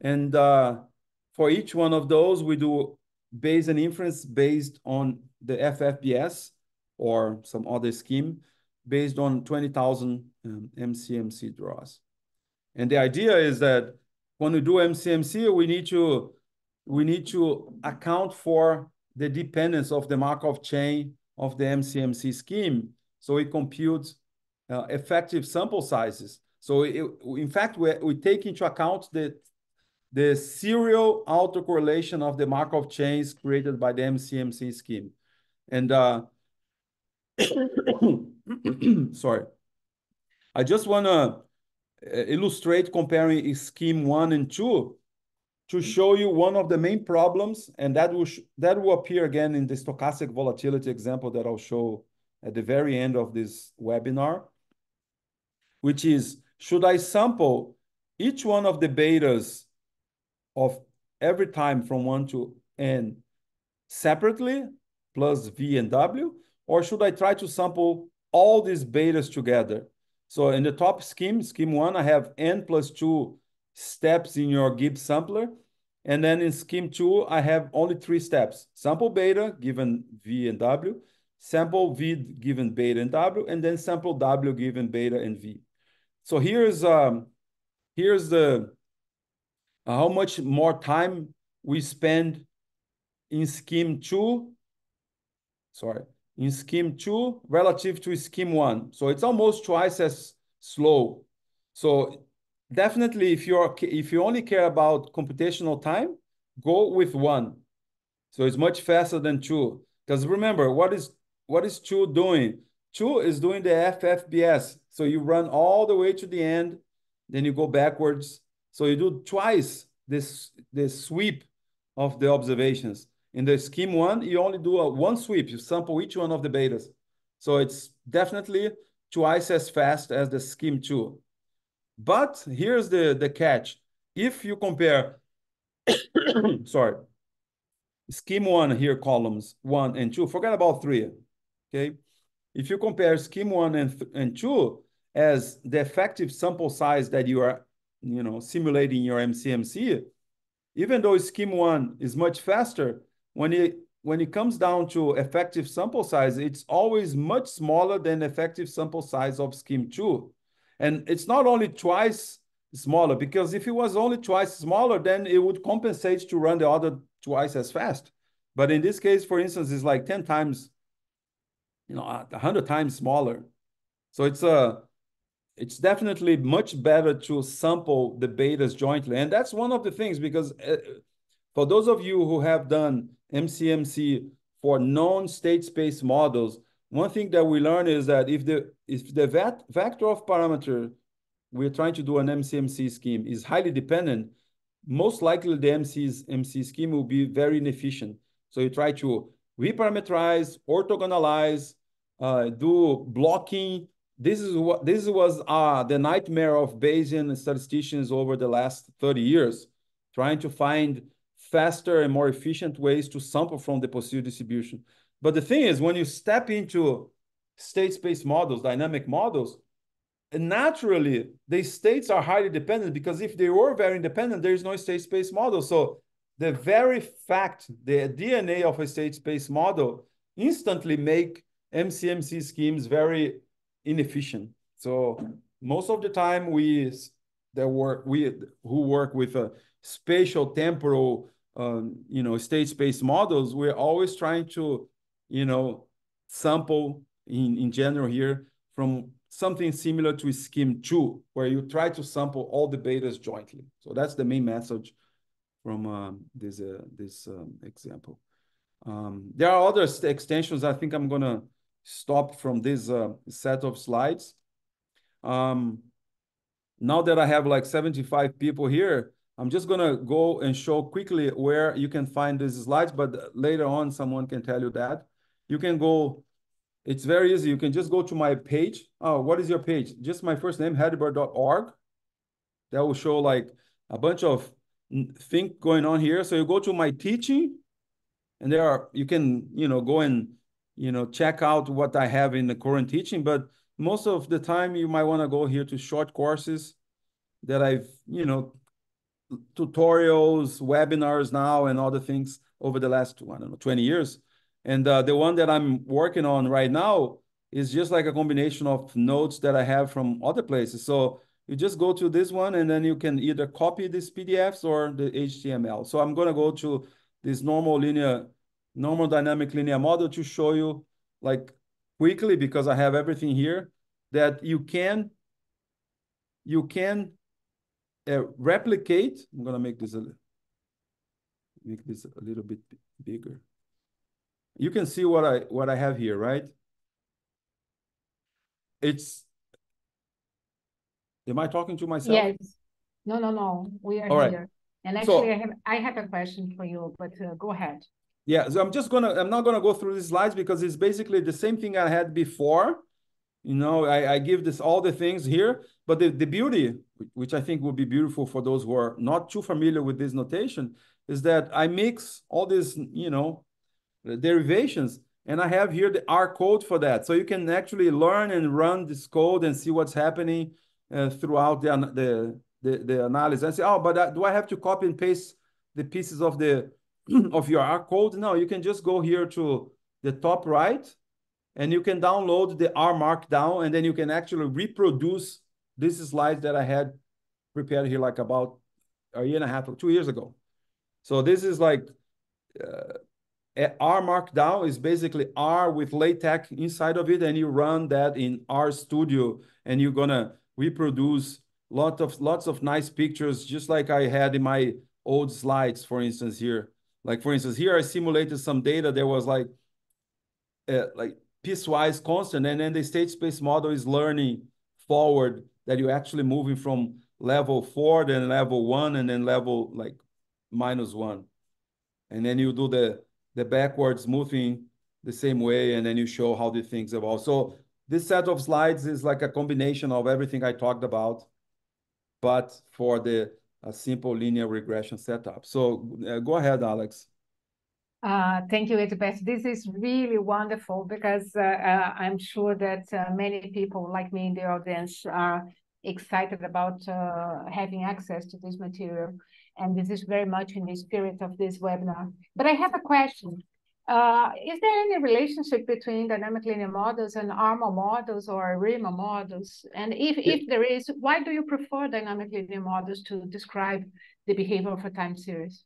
and uh, for each one of those, we do Bayesian inference based on the FFBS or some other scheme based on 20,000 um, MCMC draws. And the idea is that when we do MCMC, we need to we need to account for the dependence of the Markov chain of the MCMC scheme. So we compute uh, effective sample sizes. So it, in fact, we, we take into account the, the serial autocorrelation of the Markov chains created by the MCMC scheme. And uh, sorry. I just want to uh, illustrate comparing scheme one and two to show you one of the main problems, and that will that will appear again in the stochastic volatility example that I'll show at the very end of this webinar, which is, should I sample each one of the betas of every time from one to n separately, plus v and w, or should I try to sample all these betas together? So in the top scheme, scheme one, I have n plus two steps in your Gibbs sampler. And then in scheme two, I have only three steps. Sample beta given V and W, sample V given beta and W, and then sample W given beta and V. So here's um, here's the uh, how much more time we spend in scheme two, sorry, in scheme two relative to scheme one. So it's almost twice as slow. So definitely if you're if you only care about computational time, go with one. So it's much faster than two. Because remember, what is what is two doing? Two is doing the FFBS. So you run all the way to the end, then you go backwards. So you do twice this this sweep of the observations. In the scheme one, you only do a one sweep. You sample each one of the betas. So it's definitely twice as fast as the scheme two. But here's the, the catch. If you compare, sorry, scheme one here, columns one and two, forget about three, okay? If you compare scheme one and, and two as the effective sample size that you are, you know, simulating your MCMC, even though scheme one is much faster, when it when it comes down to effective sample size, it's always much smaller than effective sample size of scheme two. And it's not only twice smaller, because if it was only twice smaller, then it would compensate to run the other twice as fast. But in this case, for instance, it's like 10 times, you know, 100 times smaller. So it's a, it's definitely much better to sample the betas jointly. And that's one of the things, because uh, for those of you who have done MCMC for known state space models, one thing that we learn is that if the if the vet, vector of parameter we're trying to do an MCMC scheme is highly dependent, most likely the MC's MC scheme will be very inefficient. So you try to reparameterize, orthogonalize, uh, do blocking. This is what this was uh, the nightmare of Bayesian statisticians over the last 30 years, trying to find faster and more efficient ways to sample from the posterior distribution. But the thing is, when you step into state space models, dynamic models, naturally the states are highly dependent because if they were very independent, there is no state space model. So the very fact, the DNA of a state space model instantly make MCMC schemes very inefficient. So most of the time we there work we who work with a spatial temporal um, you know state space models, we're always trying to you know, sample in, in general here from something similar to scheme two, where you try to sample all the betas jointly. So that's the main message from um, this, uh, this um, example. Um, there are other extensions. I think I'm gonna stop from this uh, set of slides. Um, now that I have like 75 people here, I'm just gonna go and show quickly where you can find these slides, but later on someone can tell you that. You can go, it's very easy. You can just go to my page. Oh, what is your page? Just my first name, hedibert.org. That will show like a bunch of things going on here. So you go to my teaching and there are, you can, you know, go and, you know, check out what I have in the current teaching, but most of the time you might want to go here to short courses that I've, you know, tutorials, webinars now, and other things over the last, I don't know, 20 years. And uh, the one that I'm working on right now is just like a combination of notes that I have from other places. So you just go to this one and then you can either copy these PDFs or the HTML. So I'm going to go to this normal linear, normal dynamic linear model to show you like quickly because I have everything here that you can you can uh, replicate. I'm gonna make this a make this a little bit bigger. You can see what I what I have here, right? It's. Am I talking to myself? Yes. No, no, no. We are All here. Right. And actually, so, I have I have a question for you, but uh, go ahead. Yeah, so I'm just gonna I'm not gonna go through these slides because it's basically the same thing I had before. You know, I, I give this all the things here, but the, the beauty, which I think would be beautiful for those who are not too familiar with this notation, is that I mix all these, you know, derivations, and I have here the R code for that. So you can actually learn and run this code and see what's happening uh, throughout the, the, the, the analysis. And say, oh, but uh, do I have to copy and paste the pieces of the of your R code? No, you can just go here to the top right and you can download the R Markdown, and then you can actually reproduce this slide that I had prepared here like about a year and a half, two years ago. So this is like uh, R Markdown is basically R with LaTeX inside of it, and you run that in R Studio, and you're gonna reproduce lot of lots of nice pictures, just like I had in my old slides, for instance, here. Like for instance, here I simulated some data. There was like uh, like piecewise constant, and then the state space model is learning forward that you're actually moving from level four, then level one, and then level like minus one. And then you do the, the backwards moving the same way, and then you show how the things evolve. So this set of slides is like a combination of everything I talked about, but for the simple linear regression setup. So uh, go ahead, Alex. Uh, thank you, Hedibert. This is really wonderful because uh, uh, I'm sure that uh, many people like me in the audience are excited about uh, having access to this material. And this is very much in the spirit of this webinar. But I have a question. Uh, is there any relationship between dynamic linear models and ARMA models or ARIMA models? And if, yeah. if there is, why do you prefer dynamic linear models to describe the behavior of a time series?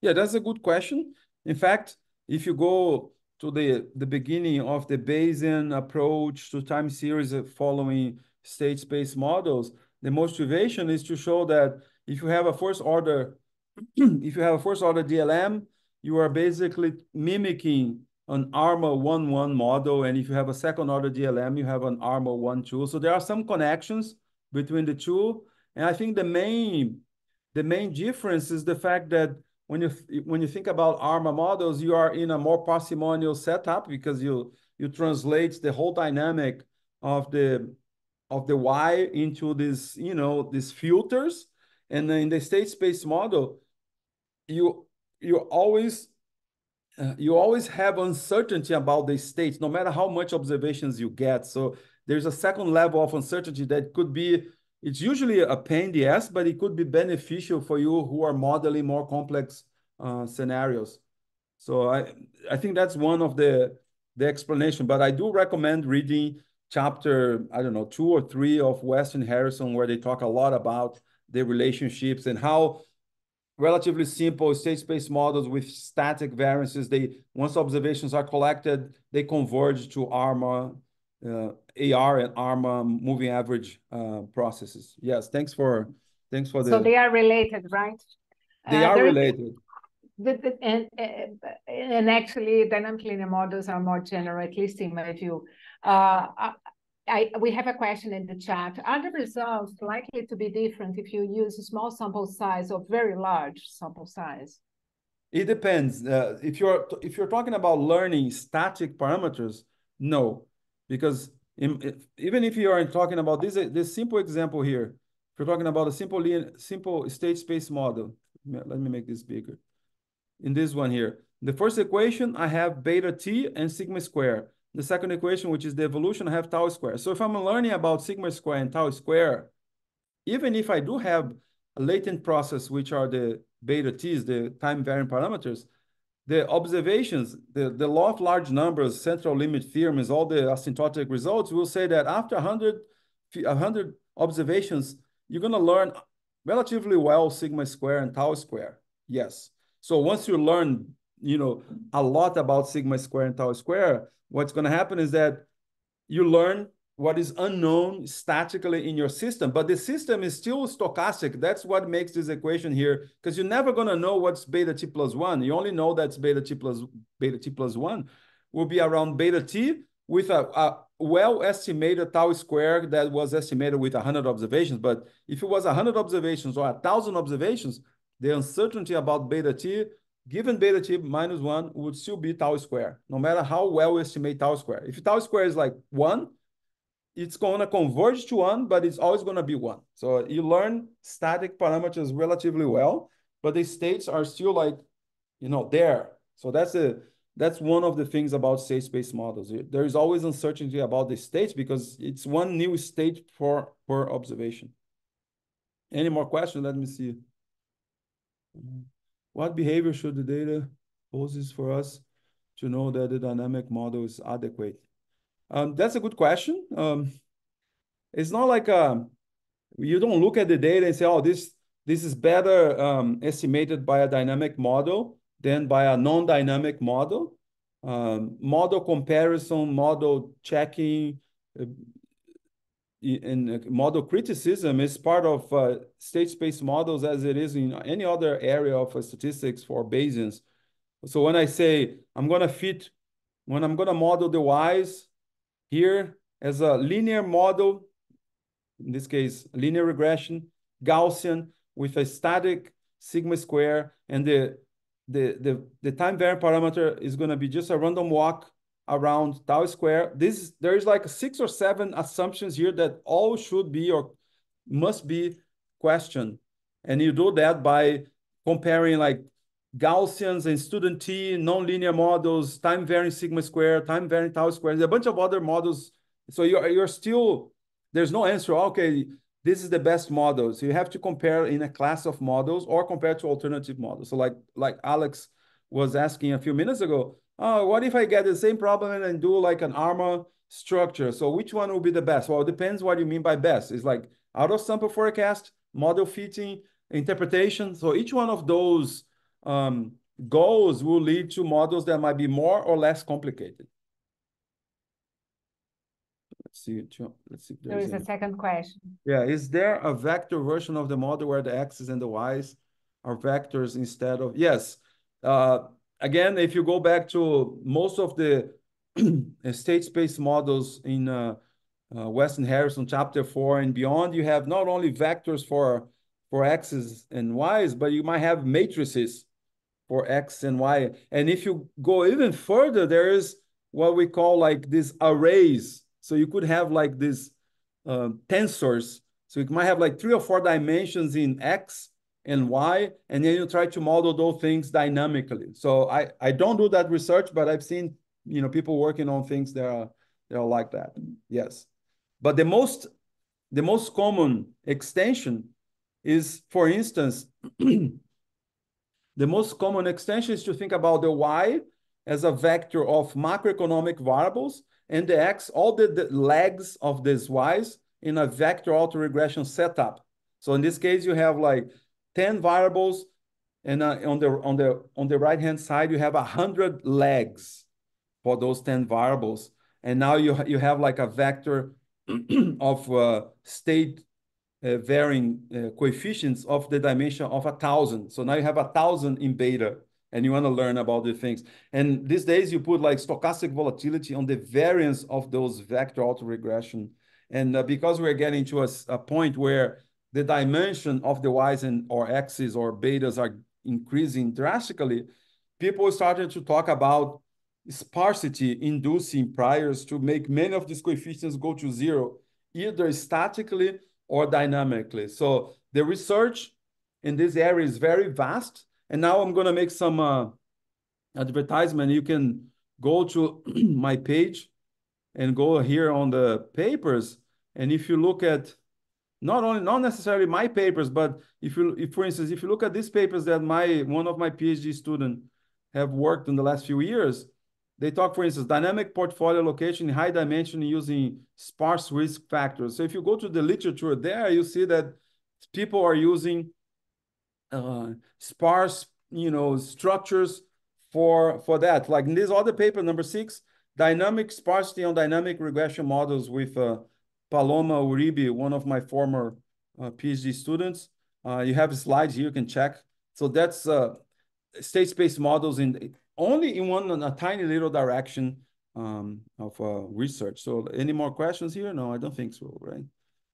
Yeah, that's a good question. In fact, if you go to the, the beginning of the Bayesian approach to time series following state space models, the motivation is to show that if you have a first order, if you have a first order DLM, you are basically mimicking an ARMA 1-1 model. And if you have a second order DLM, you have an ARMA 1-2. So there are some connections between the two. And I think the main, the main difference is the fact that when you when you think about ARMA models, you are in a more parsimonial setup because you you translate the whole dynamic of the of the Y into this, you know, these filters. And in the state space model, you you always uh, you always have uncertainty about the states, no matter how much observations you get. So there's a second level of uncertainty that could be it's usually a pain in the ass, but it could be beneficial for you who are modeling more complex uh, scenarios. So I I think that's one of the the explanation. But I do recommend reading chapter I don't know two or three of West and Harrison where they talk a lot about the relationships and how relatively simple state space models with static variances they once observations are collected they converge to ARMA uh, AR and ARMA moving average uh, processes. Yes, thanks for thanks for the. So they are related, right? They uh, are related. The, the, and and actually, dynamic linear models are more general, at least in my view. Uh, I, we have a question in the chat. Are the results likely to be different if you use a small sample size or very large sample size? It depends. Uh, if you're if you're talking about learning static parameters, no, because in, if, even if you are talking about this this simple example here, if you're talking about a simple simple state space model, let me make this bigger. In this one here, the first equation I have beta t and sigma square. The second equation, which is the evolution, I have tau square. So if I'm learning about sigma square and tau square, even if I do have a latent process, which are the beta t's, the time varying parameters, the observations, the, the law of large numbers, central limit theorems, all the asymptotic results will say that after 100, 100 observations, you're going to learn relatively well sigma square and tau square. Yes. So once you learn, you know, a lot about sigma square and tau square, what's going to happen is that you learn what is unknown statically in your system, but the system is still stochastic. That's what makes this equation here, because you're never going to know what's beta t plus one. You only know that's beta t plus beta t plus one will be around beta t with a, a well-estimated tau square that was estimated with 100 observations. But if it was 100 observations or 1,000 observations, the uncertainty about beta t given beta t minus one would still be tau square, no matter how well we estimate tau square. If tau square is like one, it's to converge to one, but it's always to be one. So you learn static parameters relatively well, but the states are still like, you know, there. So that's a that's one of the things about state space models. There is always uncertainty about the states because it's one new state for per observation. Any more questions? Let me see. Mm-hmm. What behavior should the data poses for us to know that the dynamic model is adequate? Um, that's a good question. Um, it's not like a, um, you don't look at the data and say, oh, this this is better um, estimated by a dynamic model than by a non-dynamic model. Um, model comparison, model checking, uh, in model criticism is part of uh, state space models as it is in any other area of uh, statistics for Bayesians. So when I say I'm going to fit, when I'm going to model the Y's here as a linear model, in this case, linear regression, Gaussian with a static sigma square, and the, the, the, the time variant parameter is going to be just a random walk around tau square. This there's like six or seven assumptions here that all should be or must be questioned. And you do that by comparing like Gaussians and student T, nonlinear models, time varying sigma square, time varying tau square, a bunch of other models. So you're, you're still, there's no answer. Okay, this is the best model. So you have to compare in a class of models or compare to alternative models. So like, like Alex was asking a few minutes ago, oh, what if I get the same problem and do like an ARMA structure? So which one will be the best? Well, it depends what you mean by best. It's like out of sample forecast, model fitting, interpretation. So each one of those um, goals will lead to models that might be more or less complicated. Let's see. Let's see. there is a second question. Yeah, is there a vector version of the model where the x's and the y's are vectors instead of yes? Uh, again, if you go back to most of the state space models in uh, uh, West and Harrison chapter four and beyond, you have not only vectors for for x's and y's, but you might have matrices for x and y. And if you go even further, there is what we call like these arrays. So you could have like these uh, tensors. So you might have like three or four dimensions in x and why and then you try to model those things dynamically. So I, I don't do that research, but I've seen you know people working on things that are that are like that. Yes, but the most the most common extension is, for instance, the most common extension is to think about the y as a vector of macroeconomic variables and the x, all the, the lags of these y's in a vector autoregression setup. So in this case, you have like 10 variables, and uh, on the on the on the right hand side you have a hundred lags for those 10 variables. and now you, you have like a vector of uh, state uh, varying uh, coefficients of the dimension of a thousand. So now you have a thousand in beta and you want to learn about the things. And these days you put like stochastic volatility on the variance of those vector autoregression. And uh, because we're getting to a, a, point where the dimension of the y's and or x's or betas are increasing drastically, people started to talk about sparsity inducing priors to make many of these coefficients go to zero, either statically or dynamically. So the research in this area is very vast. And now I'm going to make some uh, advertisement. You can go to my page and go here on the papers. And if you look at not only not necessarily my papers, but if you if for instance, if you look at these papers that my one of my PhD student have worked in the last few years, they talk, for instance, dynamic portfolio allocation in high dimension using sparse risk factors. So if you go to the literature there, you see that people are using uh, sparse, you know, structures for for that. Like in this other paper, number six, dynamic sparsity on dynamic regression models with uh, Paloma Uribe, one of my former uh, PhD students. Uh, you have slides here, you can check. So that's uh, state space models in only in one a tiny little direction um, of uh, research. So any more questions here? No, I don't think so, right?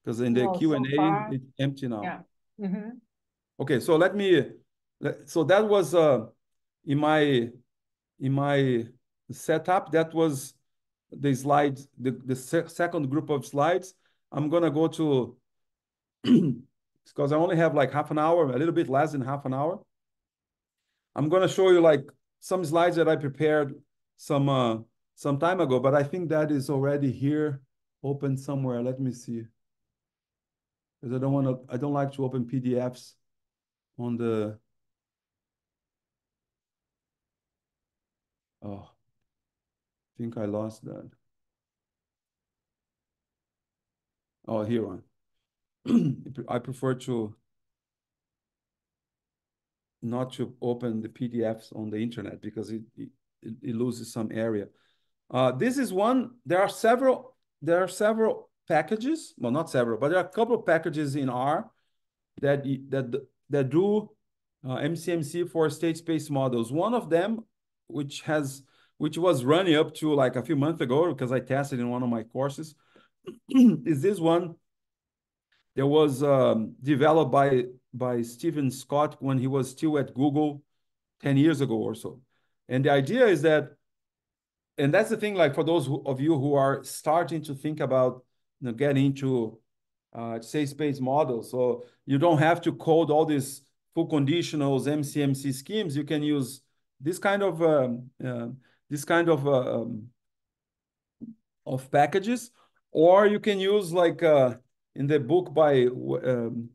Because in the no, Q and A, so it's empty now. Yeah. Mm -hmm. Okay, so let me. So that was uh, in my in my setup. That was the slides. The the se second group of slides. I'm gonna go to because I only have like half an hour, a little bit less than half an hour. I'm gonna show you like some slides that I prepared some uh, some time ago, but I think that is already here, open somewhere. Let me see. Because I don't want to, I don't like to open PDFs on the. Oh, think I lost that. Oh, here one. I prefer to not to open the PDFs on the internet because it, it, it loses some area. Uh, this is one, there are several, there are several packages, well, not several, but there are a couple of packages in R that, that, that do uh, MCMC for state space models. One of them, which has, which was running up to like a few months ago, because I tested in one of my courses, is this one that was um, developed by by Steven Scott when he was still at Google 10 years ago or so. And the idea is that, and that's the thing, like for those of you who are starting to think about you know, getting into uh, state space models, so you don't have to code all these full conditionals, MCMC schemes. You can use this kind of um, uh, this kind of uh, um, of packages, or you can use like uh, in the book by um,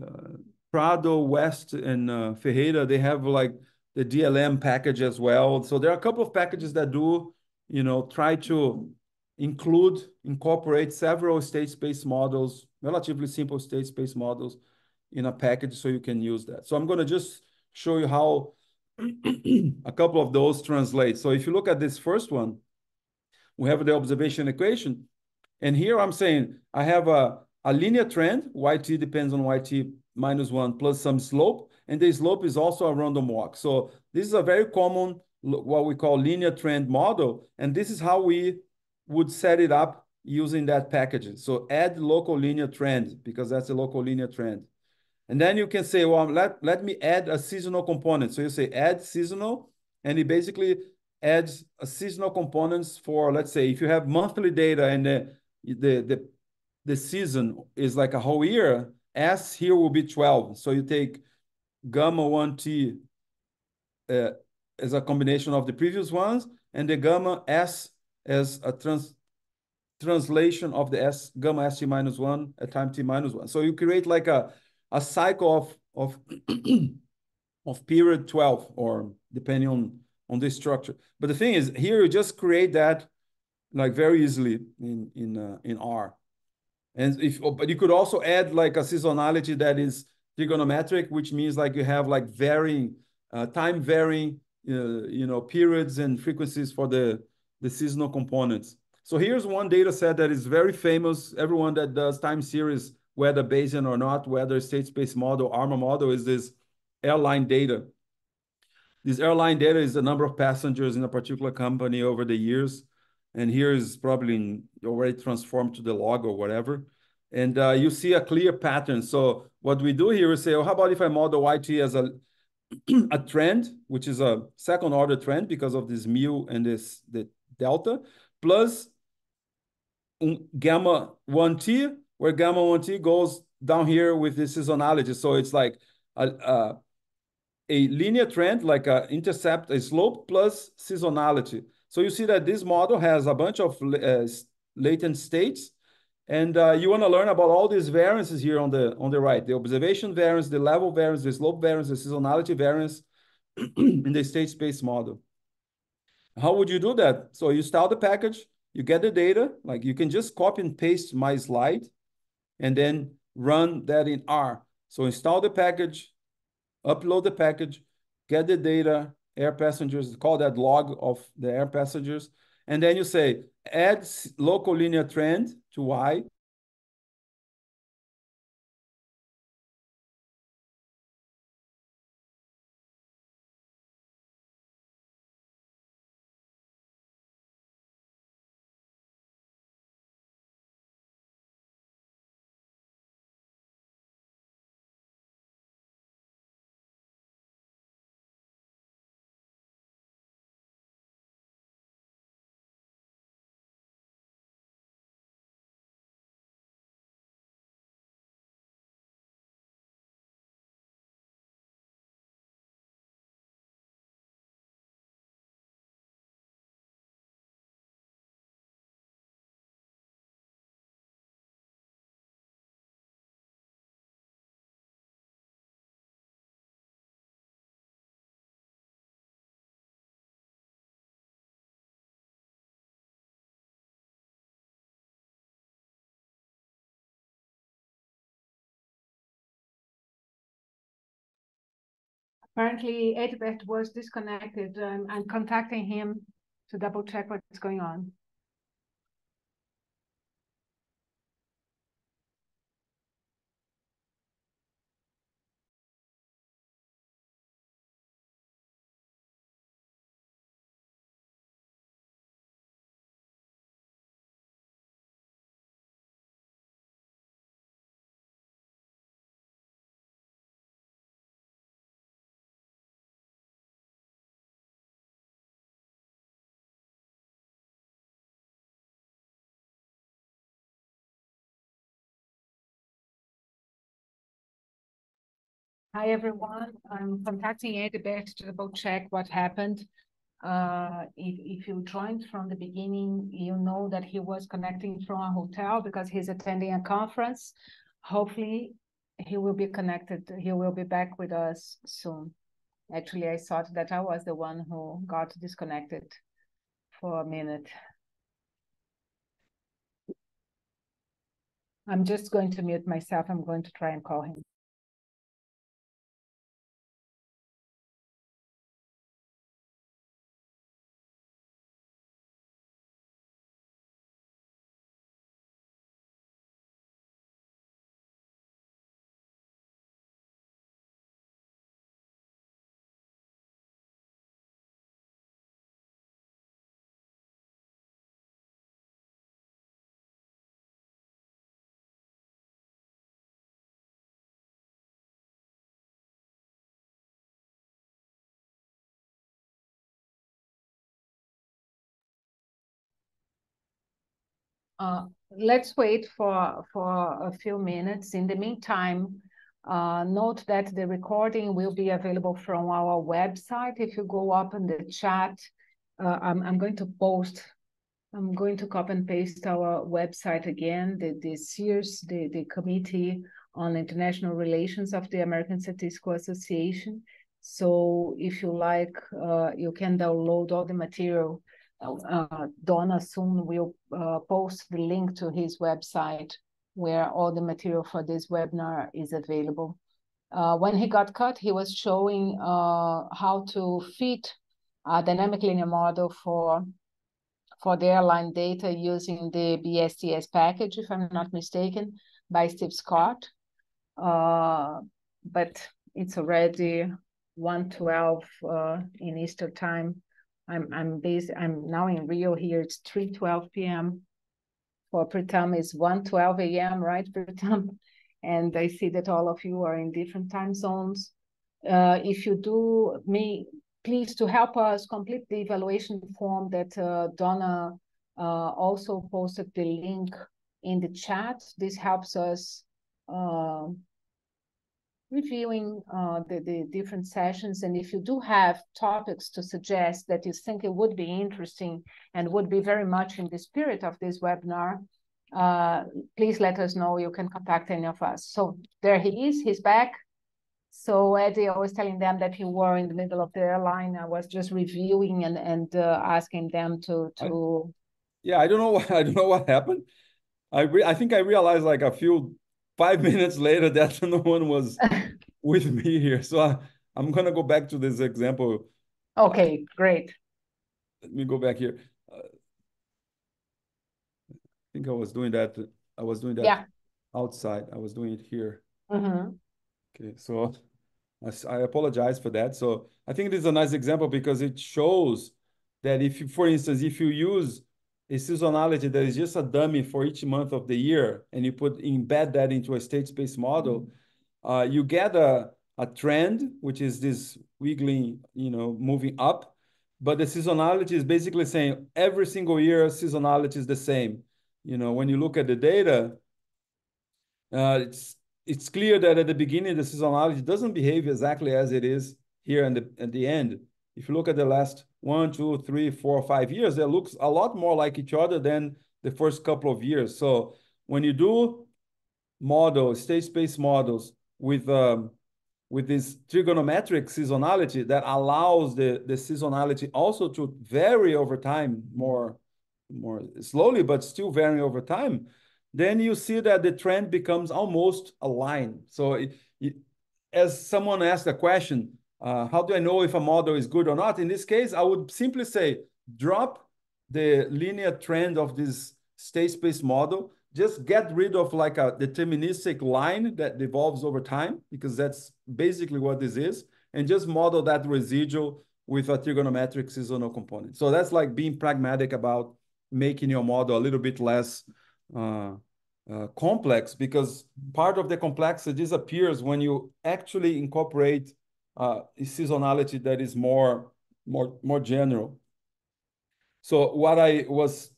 uh, Prado, West, and uh, Ferreira, they have like the DLM package as well. So there are a couple of packages that do, you know, try to include, incorporate several state space models, relatively simple state space models in a package so you can use that. So I'm going to just show you how a couple of those translate. So if you look at this first one, we have the observation equation. And here I'm saying I have a, a linear trend, YT depends on YT minus one plus some slope, and the slope is also a random walk. So this is a very common, what we call linear trend model, and this is how we would set it up using that package. So add local linear trend, because that's a local linear trend. And then you can say, well, let, let me add a seasonal component. So you say add seasonal, and it basically adds a seasonal components for, let's say, if you have monthly data and the, the, the, the season is like a whole year, S here will be 12. So you take gamma 1t uh, as a combination of the previous ones, and the gamma S as a trans translation of the S gamma ST minus 1 at time t minus 1. So you create like a, a cycle of, of, of period 12, or depending on, on this structure. But the thing is, here you just create that like very easily in, in, uh, in R. And if, oh, but you could also add like a seasonality that is trigonometric, which means like you have like varying, uh, time varying, uh, you know, periods and frequencies for the, the seasonal components. So here's one data set that is very famous. Everyone that does time series, whether Bayesian or not, whether state space model, ARMA model, is this airline data. This airline data is the number of passengers in a particular company over the years. And here is probably already transformed to the log or whatever. And uh, you see a clear pattern. So what we do here is say, oh, how about if I model YT as a, a trend, which is a second order trend because of this mu and this the delta, plus um, gamma 1t, where gamma 1t goes down here with the seasonality. So it's like a, a, a linear trend, like a intercept, a slope plus seasonality. So you see that this model has a bunch of uh, latent states. And uh, you want to learn about all these variances here on the on the right, the observation variance, the level variance, the slope variance, the seasonality variance in the state space model. How would you do that? So you start the package, you get the data, like you can just copy and paste my slide and then run that in R. So install the package, upload the package, get the data, air passengers, call that log of the air passengers. And then you say, add local linear trend to Y Apparently, Hedibert was disconnected. Um, contacting him to double check what's going on. Hi, everyone. I'm contacting Hedibert to double check what happened. Uh, if, if you joined from the beginning, you know that he was connecting from a hotel because he's attending a conference. Hopefully, he will be connected. He will be back with us soon. Actually, I thought that I was the one who got disconnected for a minute. I'm just going to mute myself. I'm going to try and call him. Uh, let's wait for, for a few minutes. In the meantime, uh, note that the recording will be available from our website. If you go up in the chat, uh, I'm, I'm going to post, I'm going to copy and paste our website again, the, the CIRS, the, the Committee on International Relations of the American Statistical Association. So if you like, uh, you can download all the material uh, Donna soon will uh, post the link to his website where all the material for this webinar is available. Uh, when he got cut, he was showing uh, how to fit a dynamic linear model for for the airline data using the BSTS package, if I'm not mistaken, by Steve Scott. Uh, but it's already 112 uh, in Eastern time. I'm I'm busy. I'm now in Rio here. It's 3:12 p.m. For Pritam is 1:12 a.m. Right, Pritam? And I see that all of you are in different time zones. Uh, if you do me, please to help us complete the evaluation form that uh, Donna uh, also posted the link in the chat. This helps us uh, reviewing uh, the, the different sessions. And if you do have topics to suggest that you think it would be interesting and would be very much in the spirit of this webinar, uh, please let us know. You can contact any of us. So there he is, he's back. So Eddie, I was telling them that you were in the middle of the airline. I was just reviewing and and uh, asking them to to. I, yeah, I don't know what I don't know what happened. I I think I realized like a few five minutes later that no one was with me here. So I, I'm gonna go back to this example. Okay, great. Let me go back here. Uh, I think I was doing that. I was doing that yeah. outside. I was doing it here. Mm-hmm. Okay, so I, I apologize for that. So I think this is a nice example because it shows that if you, for instance, if you use a seasonality that is just a dummy for each month of the year, and you put embed that into a state space model, mm-hmm. uh, you get a, a trend, which is this wiggling, you know, moving up. But the seasonality is basically saying every single year seasonality is the same. You know, when you look at the data, uh, it's it's clear that at the beginning the seasonality doesn't behave exactly as it is here and the, at the end. If you look at the last one, two, three, four, five years, it looks a lot more like each other than the first couple of years. So when you do models, state space models with um, with this trigonometric seasonality that allows the, the seasonality also to vary over time more, more slowly, but still varying over time, then you see that the trend becomes almost a line. So it, it, as someone asked a question, uh, how do I know if a model is good or not? In this case, I would simply say, drop the linear trend of this state space model, just get rid of like a deterministic line that evolves over time, because that's basically what this is, and just model that residual with a trigonometric seasonal component. So that's like being pragmatic about making your model a little bit less uh, uh, complex because part of the complexity disappears when you actually incorporate uh, seasonality that is more, more, more general. So what I was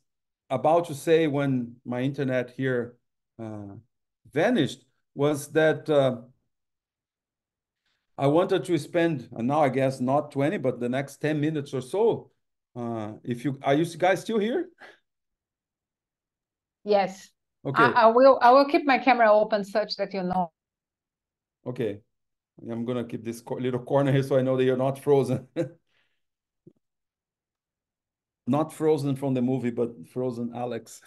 about to say when my internet here uh, vanished was that uh, I wanted to spend, and now I guess not 20, but the next 10 minutes or so. Uh, if you, are you guys still here? Yes. Okay. I, I, will I will keep my camera open such that you know. Okay. I'm gonna keep this little corner here so I know that you're not frozen. not frozen from the movie, but frozen Alex.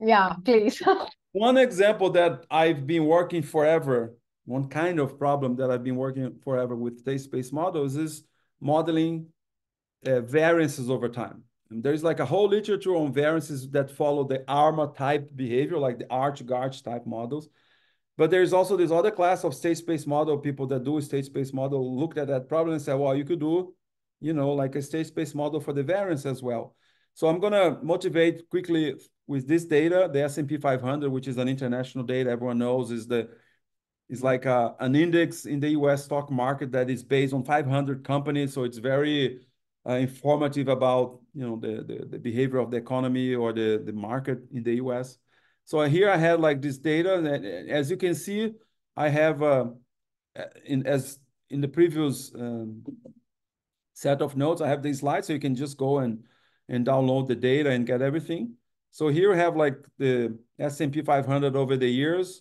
Yeah, please. one example that I've been working forever, one kind of problem that I've been working forever with state space models is modeling uh, variances over time. And there's like a whole literature on variances that follow the ARMA type behavior, like the Arch-Garch type models. But there's also this other class of state space model people that do state space model looked at that problem and said, well, you could do, you know, like a state space model for the variance as well. So I'm gonna motivate quickly with this data, the S&P 500, which is an international data everyone knows is the is like a, an index in the US stock market that is based on 500 companies. So it's very uh, informative about you know the, the, the behavior of the economy or the the market in the U.S. So here I have like this data, and as you can see, I have uh, in as in the previous um, set of notes, I have these slides, so you can just go and and download the data and get everything. So here we have like the S&P 500 over the years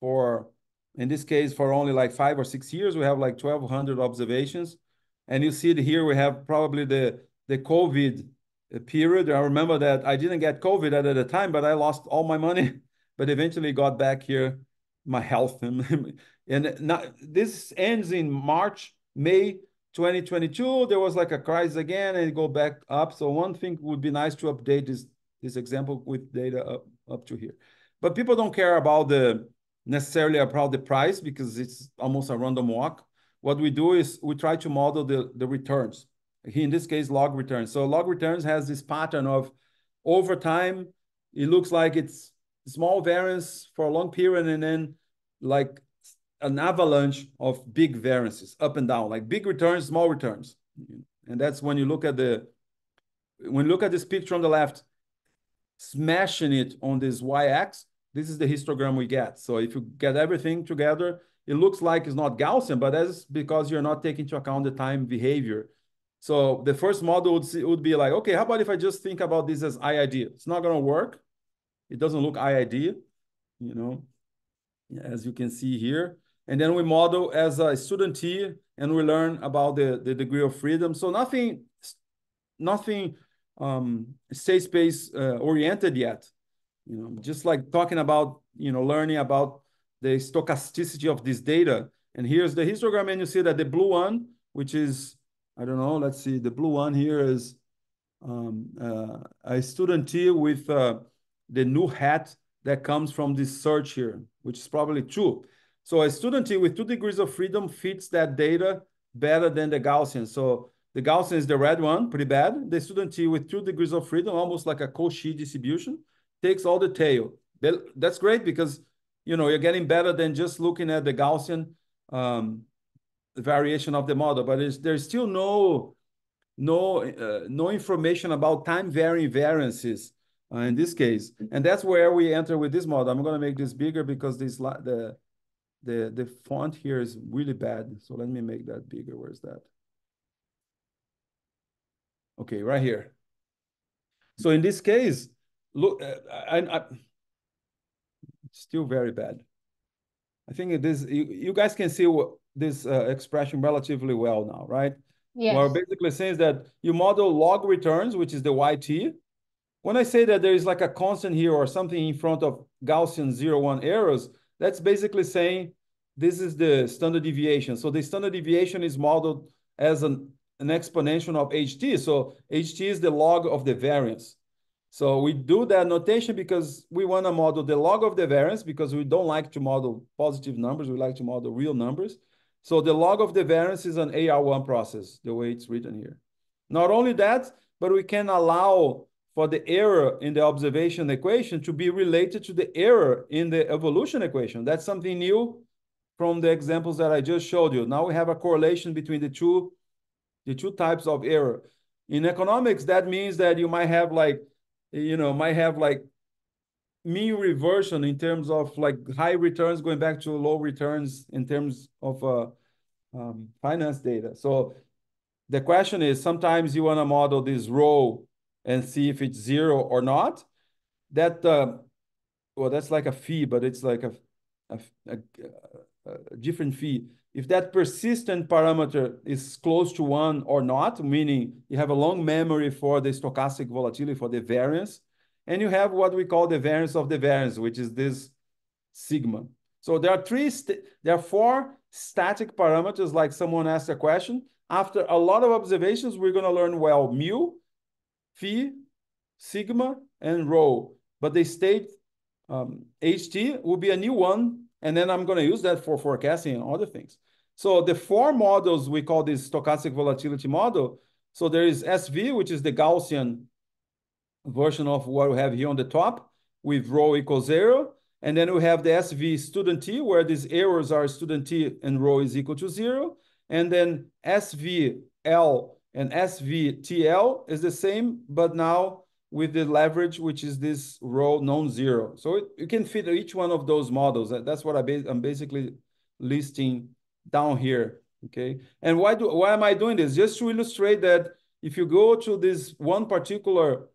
for, in this case, for only like five or six years, we have like 1,200 observations. And you see it here we have probably the, the COVID period. I remember that I didn't get COVID at the time, but I lost all my money, but eventually got back here, my health. And, and not, this ends in March, May 2022, there was like a crisis again and go back up. So one thing would be nice to update this, this example with data up, up to here. But people don't care about the necessarily about the price because it's almost a random walk. What we do is we try to model the, the returns. In this case, log returns. So log returns has this pattern of over time, it looks like it's small variance for a long period and then like an avalanche of big variances up and down, like big returns, small returns. And that's when you look at the, when you look at this picture on the left, smashing it on this y-axis, this is the histogram we get. So if you get everything together, it looks like it's not Gaussian, but that's because you're not taking into account the time behavior. So the first model would, see, would be like, okay, how about if I just think about this as IID? It's not going to work. It doesn't look IID, you know, as you can see here. And then we model as a student T and we learn about the, the degree of freedom. So nothing, nothing um, state space uh, oriented yet, you know, just like talking about, you know, learning about the stochasticity of this data. And here's the histogram, and you see that the blue one, which is, I don't know, let's see, the blue one here is um, uh, a student T with uh, the nu hat that comes from this search here, which is probably true. So a student T with two degrees of freedom fits that data better than the Gaussian. So the Gaussian is the red one, pretty bad. The student T with two degrees of freedom, almost like a Cauchy distribution, takes all the tail. That's great because you know you're getting better than just looking at the Gaussian um, variation of the model. But there's still no no uh, no information about time varying variances uh, in this case, and that's where we enter with this model. I'm going to make this bigger because this the the the font here is really bad. So let me make that bigger. Where's that? Okay, right here. So in this case, look, uh, I, I, still very bad. I think this you, you guys can see what, this uh, expression relatively well now, right? Yes. Well, basically saying that you model log returns, which is the YT. When I say that there is like a constant here or something in front of Gaussian zero one errors, that's basically saying this is the standard deviation. So the standard deviation is modeled as an, an exponential of HT. So HT is the log of the variance. So we do that notation because we want to model the log of the variance because we don't like to model positive numbers. We like to model real numbers. So the log of the variance is an AR1 process, the way it's written here. Not only that, but we can allow for the error in the observation equation to be related to the error in the evolution equation. That's something new from the examples that I just showed you. Now we have a correlation between the two, the two types of error. In economics, that means that you might have like you know, might have like mean reversion in terms of like high returns going back to low returns in terms of uh, um, finance data. So the question is, sometimes you want to model this rho and see if it's zero or not. That, uh, well, that's like a phi, but it's like a, a, a, a different phi. if that persistent parameter is close to one or not, meaning you have a long memory for the stochastic volatility, for the variance, and you have what we call the variance of the variance, which is this sigma. So there are three, there are four static parameters, like someone asked a question. After a lot of observations, we're going to learn, well, mu, phi, sigma, and rho. But the state um, HT will be a new one and then I'm going to use that for forecasting and other things. So the four models, we call this stochastic volatility model. So there is SV, which is the Gaussian version of what we have here on the top with rho equals zero. And then we have the SV student T, where these errors are student T and rho is equal to zero. And then SVL and SVTL is the same, but now with the leverage, which is this rho non-zero. So it, you can fit each one of those models. That's what I'm basically listing down here, okay? And why, do, why am I doing this? Just to illustrate that if you go to this one particular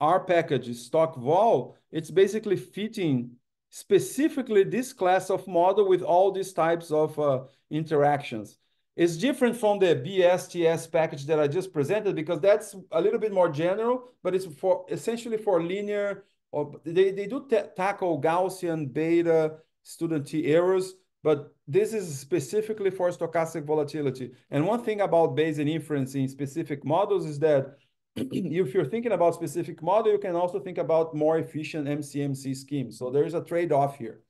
R package, stochvol, it's basically fitting specifically this class of model with all these types of uh, interactions. It's different from the BSTS package that I just presented because that's a little bit more general, but it's for essentially for linear, or they, they do tackle Gaussian, beta, student T errors, but this is specifically for stochastic volatility. And one thing about Bayesian inference in specific models is that if you're thinking about specific model, you can also think about more efficient MCMC schemes. So there is a trade-off here.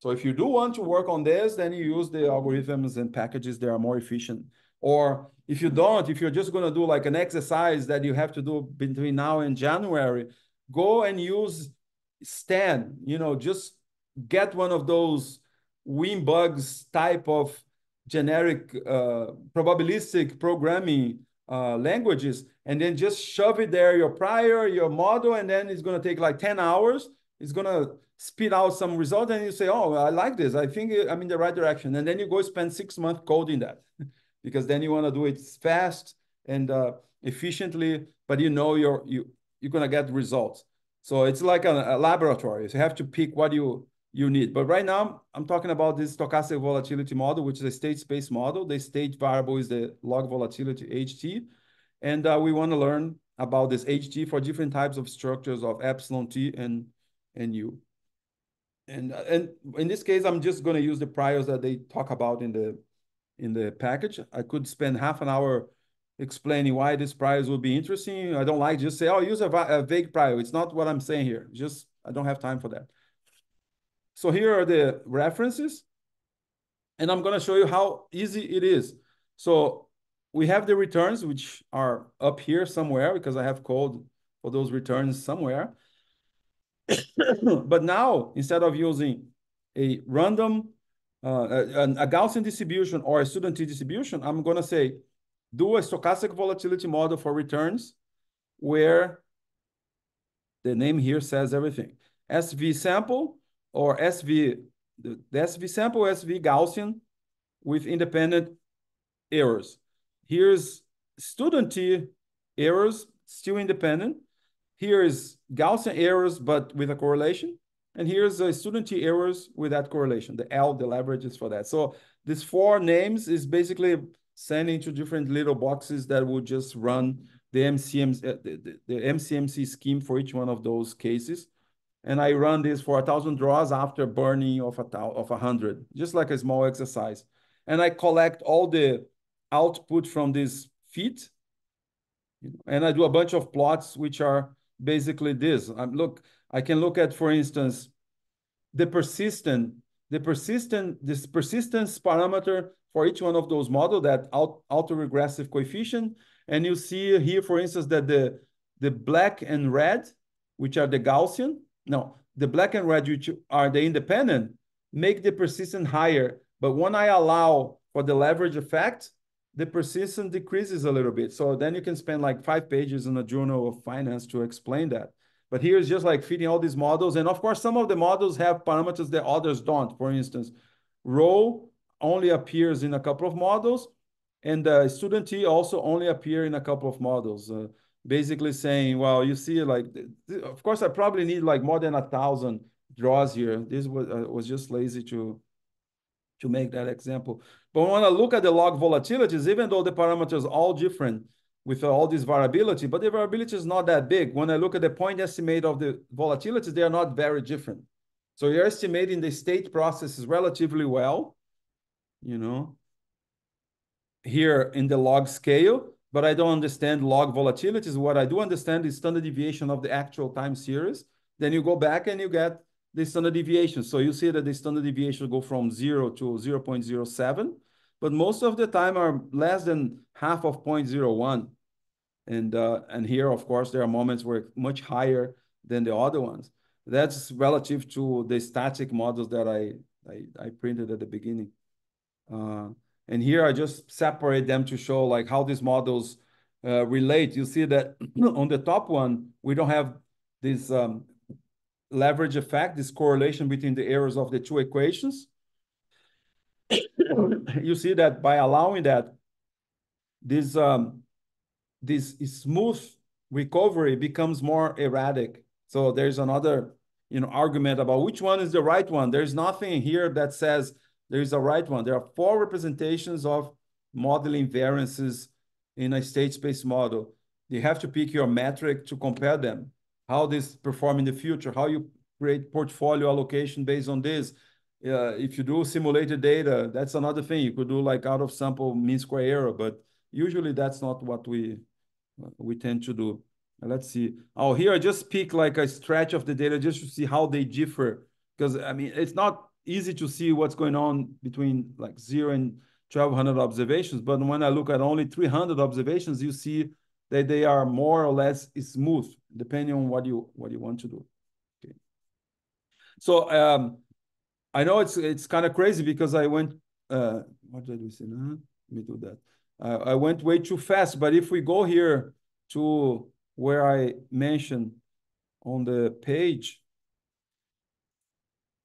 So if you do want to work on this, then you use the algorithms and packages that are more efficient. Or if you don't, if you're just going to do like an exercise that you have to do between now and January, go and use Stan, you know, just get one of those Winbugs type of generic uh, probabilistic programming uh, languages, and then just shove it there, your prior, your model, and then it's going to take like 10 hours. It's going to spit out some result, and you say, oh, I like this. I think I'm in the right direction. And then you go spend six months coding that because then you want to do it fast and uh, efficiently, but you know you're, you, you're going to get results. So it's like a, a laboratory. So you have to pick what you you need. But right now, I'm talking about this stochastic volatility model, which is a state space model. The state variable is the log volatility HT. And uh, we want to learn about this HT for different types of structures of epsilon T and, and U. And, uh, and in this case, I'm just going to use the priors that they talk about in the, in the package. I could spend half an hour explaining why this priors would be interesting. I don't like just say, oh, use a, a vague prior. It's not what I'm saying here. Just, I don't have time for that. So here are the references. And I'm going to show you how easy it is. So we have the returns, which are up here somewhere because I have code for those returns somewhere. but now, instead of using a random, uh, a, a Gaussian distribution or a student T distribution, I'm going to say, do a stochastic volatility model for returns where the name here says everything. SV sample or SV, the SV sample SV Gaussian with independent errors. Here's student T errors, still independent. Here is Gaussian errors, but with a correlation. And here's a student T errors with that correlation. The L, the leverage is for that. So these four names is basically sending to different little boxes that will just run the MCM, uh, the, the, the MCMC scheme for each one of those cases and I run this for a thousand draws after burn-in of a of a hundred, just like a small exercise. And I collect all the output from this fit, and I do a bunch of plots which are basically this. I'm look, I can look at, for instance, the persistent, the persistent, this persistence parameter for each one of those models, that out, autoregressive coefficient. And you see here, for instance, that the, the black and red, which are the Gaussian, no, the black and red, which are the independent, make the persistence higher. But when I allow for the leverage effect, the persistence decreases a little bit. So then you can spend like five pages in a journal of finance to explain that. But here's just like feeding all these models. And of course, some of the models have parameters that others don't. For instance, rho only appears in a couple of models, and uh, student T also only appear in a couple of models. Uh, basically saying, well, you see, like, of course, I probably need like more than a thousand draws here. This was uh, was just lazy to to make that example. But when I look at the log volatilities, even though the parameters are all different with all this variability, but the variability is not that big. When I look at the point estimate of the volatilities, they are not very different. So you're estimating the state processes relatively well, you know, here in the log scale but I don't understand log volatilities. What I do understand is standard deviation of the actual time series. Then you go back and you get the standard deviation. So you see that the standard deviation go from zero to 0 0.07, but most of the time are less than half of 0.01. And, uh, and here, of course, there are moments where much higher than the other ones. That's relative to the static models that I, I, I printed at the beginning. Uh, and here I just separate them to show like how these models uh, relate. You see that on the top one, we don't have this um, leverage effect, this correlation between the errors of the two equations. you see that by allowing that, this, um, this smooth recovery becomes more erratic. So there's another you know, argument about which one is the right one. There's nothing here that says there is a right one. There are four representations of modeling variances in a state space model. You have to pick your metric to compare them, how this perform in the future, how you create portfolio allocation based on this. uh, if you do simulated data, that's another thing. You could do like out of sample mean square error, but usually that's not what we we tend to do. Let's see. Oh, here I just pick like a stretch of the data just to see how they differ. Because I mean, it's not easy to see what's going on between like zero and 1200 observations. But when I look at only 300 observations, you see that they are more or less smooth, depending on what you what you want to do. Okay. So um, I know it's it's kind of crazy because I went. Uh, what did we say? Let me do that. Uh, I went way too fast. But if we go here to where I mentioned on the page,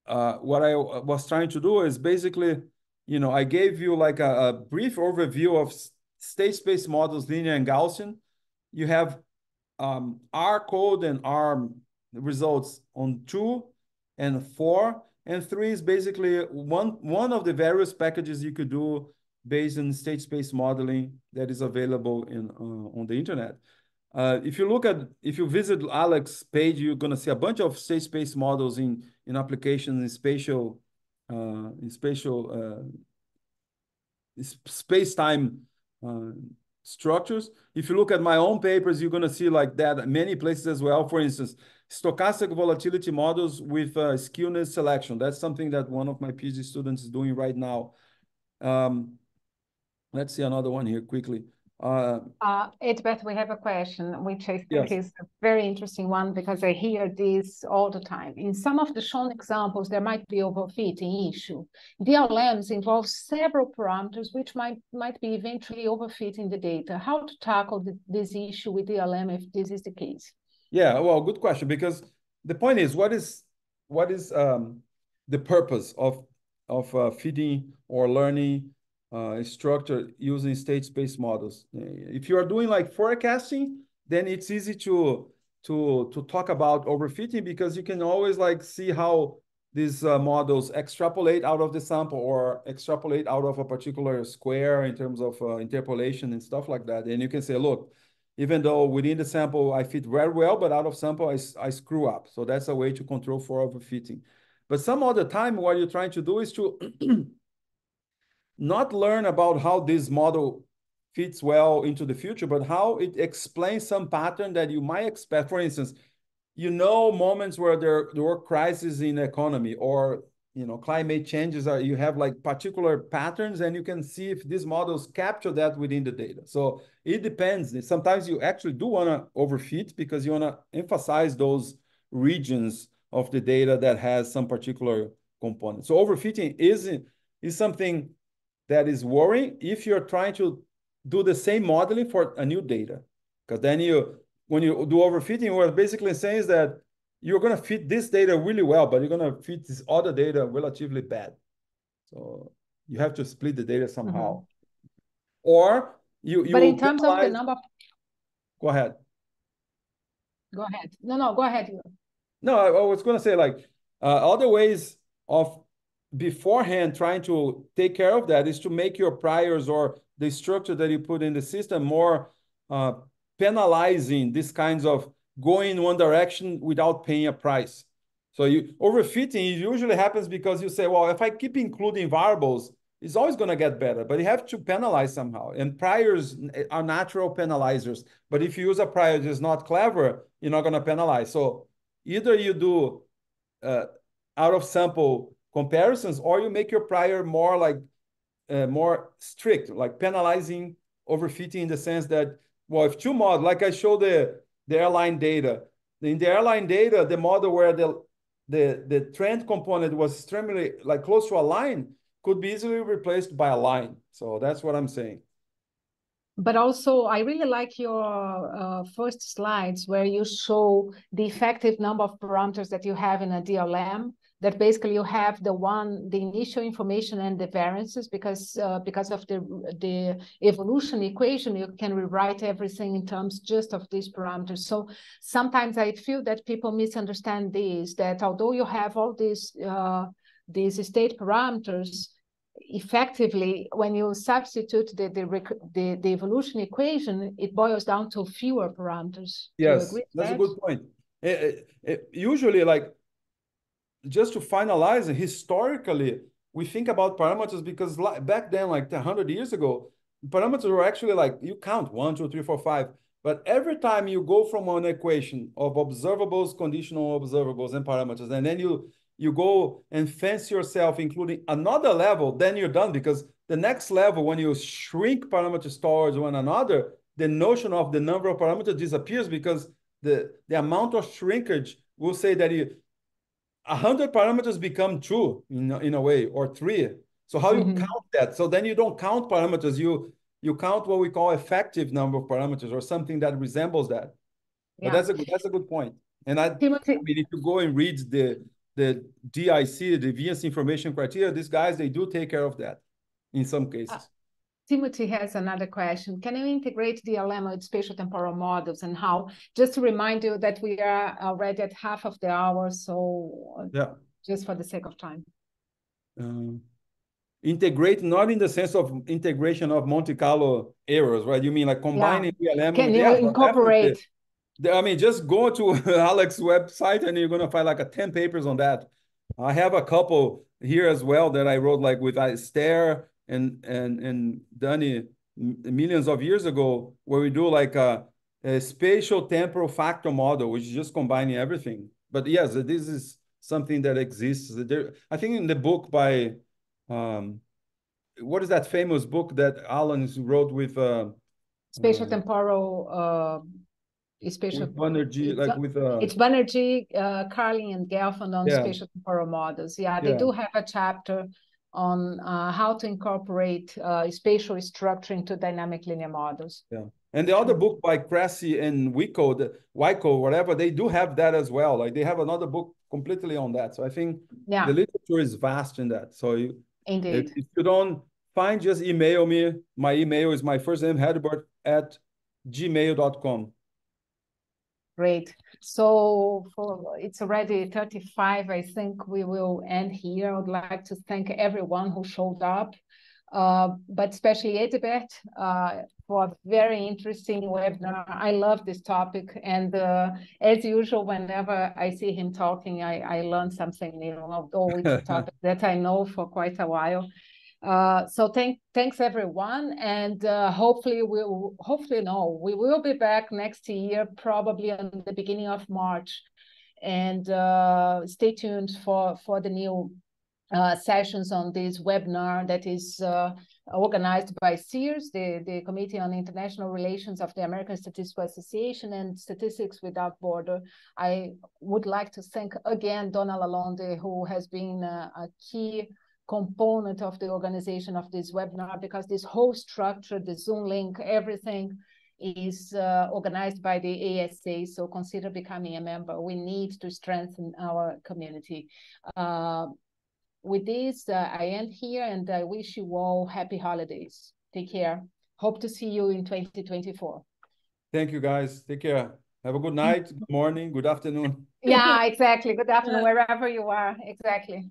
uh, what I was trying to do is basically, you know, I gave you like a, a brief overview of state space models, linear and Gaussian. You have um, R code and R results on two and four, and three is basically one one of the various packages you could do based on state space modeling that is available in uh, on the internet. Uh, if you look at, if you visit Alex's page, you're going to see a bunch of state space models in, in applications in spatial, uh, in spatial uh, space-time uh, structures. If you look at my own papers, you're going to see like that many places as well. For instance, stochastic volatility models with uh, skewness selection. That's something that one of my PhD students is doing right now. Um, let's see another one here quickly. Uh, uh, Hedibert, we have a question, which I think yes. is a very interesting one because I hear this all the time. In some of the shown examples, there might be overfitting issue. DLMs involve several parameters which might, might be eventually overfitting the data. How to tackle the, this issue with DLM if this is the case? Yeah, well, good question because the point is, what is what is um, the purpose of of uh, feeding or learning uh, structure using state space models. If you are doing like forecasting, then it's easy to to to talk about overfitting because you can always like see how these uh, models extrapolate out of the sample or extrapolate out of a particular square in terms of uh, interpolation and stuff like that. And you can say, look, even though within the sample I fit very well, but out of sample I, I screw up. So that's a way to control for overfitting. But some other time, what you're trying to do is to not learn about how this model fits well into the future, but how it explains some pattern that you might expect. For instance, you know moments where there, there were crises in the economy or you know climate changes are you have like particular patterns and you can see if these models capture that within the data. So it depends. Sometimes you actually do want to overfit because you want to emphasize those regions of the data that has some particular component. So overfitting isn't is something that is worrying if you're trying to do the same modeling for a new data. Because then you, when you do overfitting, what basically saying is that you're going to fit this data really well, but you're going to fit this other data relatively bad. So you have to split the data somehow. Mm -hmm. Or you, you But in terms of the number... Go ahead. Go ahead. No, no, go ahead. No, I, I was going to say like uh, other ways of beforehand trying to take care of that is to make your priors or the structure that you put in the system more uh, penalizing these kinds of going in one direction without paying a price. So you overfitting usually happens because you say, well, if I keep including variables, it's always going to get better, but you have to penalize somehow. And priors are natural penalizers. But if you use a prior that's not clever, you're not going to penalize. So either you do uh, out of sample comparisons, or you make your prior more like uh, more strict, like penalizing overfitting in the sense that, well, if two mod, like I showed the, the airline data, in the airline data, the model where the, the, the trend component was extremely like close to a line could be easily replaced by a line. So that's what I'm saying. But also, I really like your uh, first slides where you show the effective number of parameters that you have in a DLM that basically you have the one the initial information and the variances because uh, because of the the evolution equation you can rewrite everything in terms just of these parameters. So sometimes i feel that people misunderstand this that although you have all these uh, these state parameters effectively when you substitute the, the the the, evolution equation it boils down to fewer parameters. Yes that's that? a good point. It, it, it, usually like just to finalize, historically, we think about parameters because back then, like 100 years ago, parameters were actually like you count one, two, three, four, five. But every time you go from an equation of observables, conditional observables, and parameters, and then you you go and fancy yourself including another level, then you're done because the next level, when you shrink parameters towards one another, the notion of the number of parameters disappears because the, the amount of shrinkage will say that you, 100 parameters become two in, in a way, or three. So how mm -hmm. you mm-hmm. count that? So then you don't count parameters, you you count what we call effective number of parameters or something that resembles that. Yeah. But that's a good that's a good point. And I, Timothy. I mean, if you go and read the the DIC, the deviance information criteria, these guys they do take care of that in some cases. Uh, Timothy has another question. Can you integrate DLM with spatial temporal models and how? Just to remind you that we are already at half of the hour, so yeah. just for the sake of time. Um, integrate not in the sense of integration of Monte Carlo errors, right? You mean like combining yeah. DLM? Can you yeah, incorporate? I mean, just go to Alex's website and you're gonna find like a 10 papers on that. I have a couple here as well that I wrote like with Esther and and and Dani millions of years ago, where we do like a, a spatial temporal factor model, which is just combining everything. But yes, this is something that exists. There, I think in the book by um, what is that famous book that Alan wrote with uh, spatial uh, temporal uh, spatial Banerjee, like with uh, it's Banerjee, uh, Carlin, and Gelfand on yeah. spatial temporal models. Yeah, they yeah. do have a chapter on uh, how to incorporate uh, spatial structure into dynamic linear models. Yeah. And the other book by Cressie and Wikle, the Wikle, whatever, they do have that as well. Like they have another book completely on that. So I think yeah. the literature is vast in that. So you, Indeed. If, if you don't find, just email me. My email is my first name, Hedibert, at gmail.com. Great. So for, it's already 35. I think we will end here. I would like to thank everyone who showed up, uh, but especially Hedibert uh, for a very interesting webinar. I love this topic. And uh, as usual, whenever I see him talking, I, I learn something new, although it's a topic that I know for quite a while. Uh, so thank, thanks everyone, and uh, hopefully we'll hopefully no, we will be back next year, probably in the beginning of March, and uh, stay tuned for for the new uh, sessions on this webinar that is uh, organized by CIRS, the, the Committee on International Relations of the American Statistical Association and Statistics Without Border. I would like to thank again Donna Lalonde, who has been a key component of the organization of this webinar because this whole structure, the Zoom link, everything is uh, organized by the ASA. So consider becoming a member. We need to strengthen our community. Uh, with this, uh, I end here and I wish you all happy holidays. Take care. Hope to see you in 2024. Thank you, guys. Take care. Have a good night, good morning, good afternoon. Yeah, exactly. Good afternoon, wherever you are. Exactly.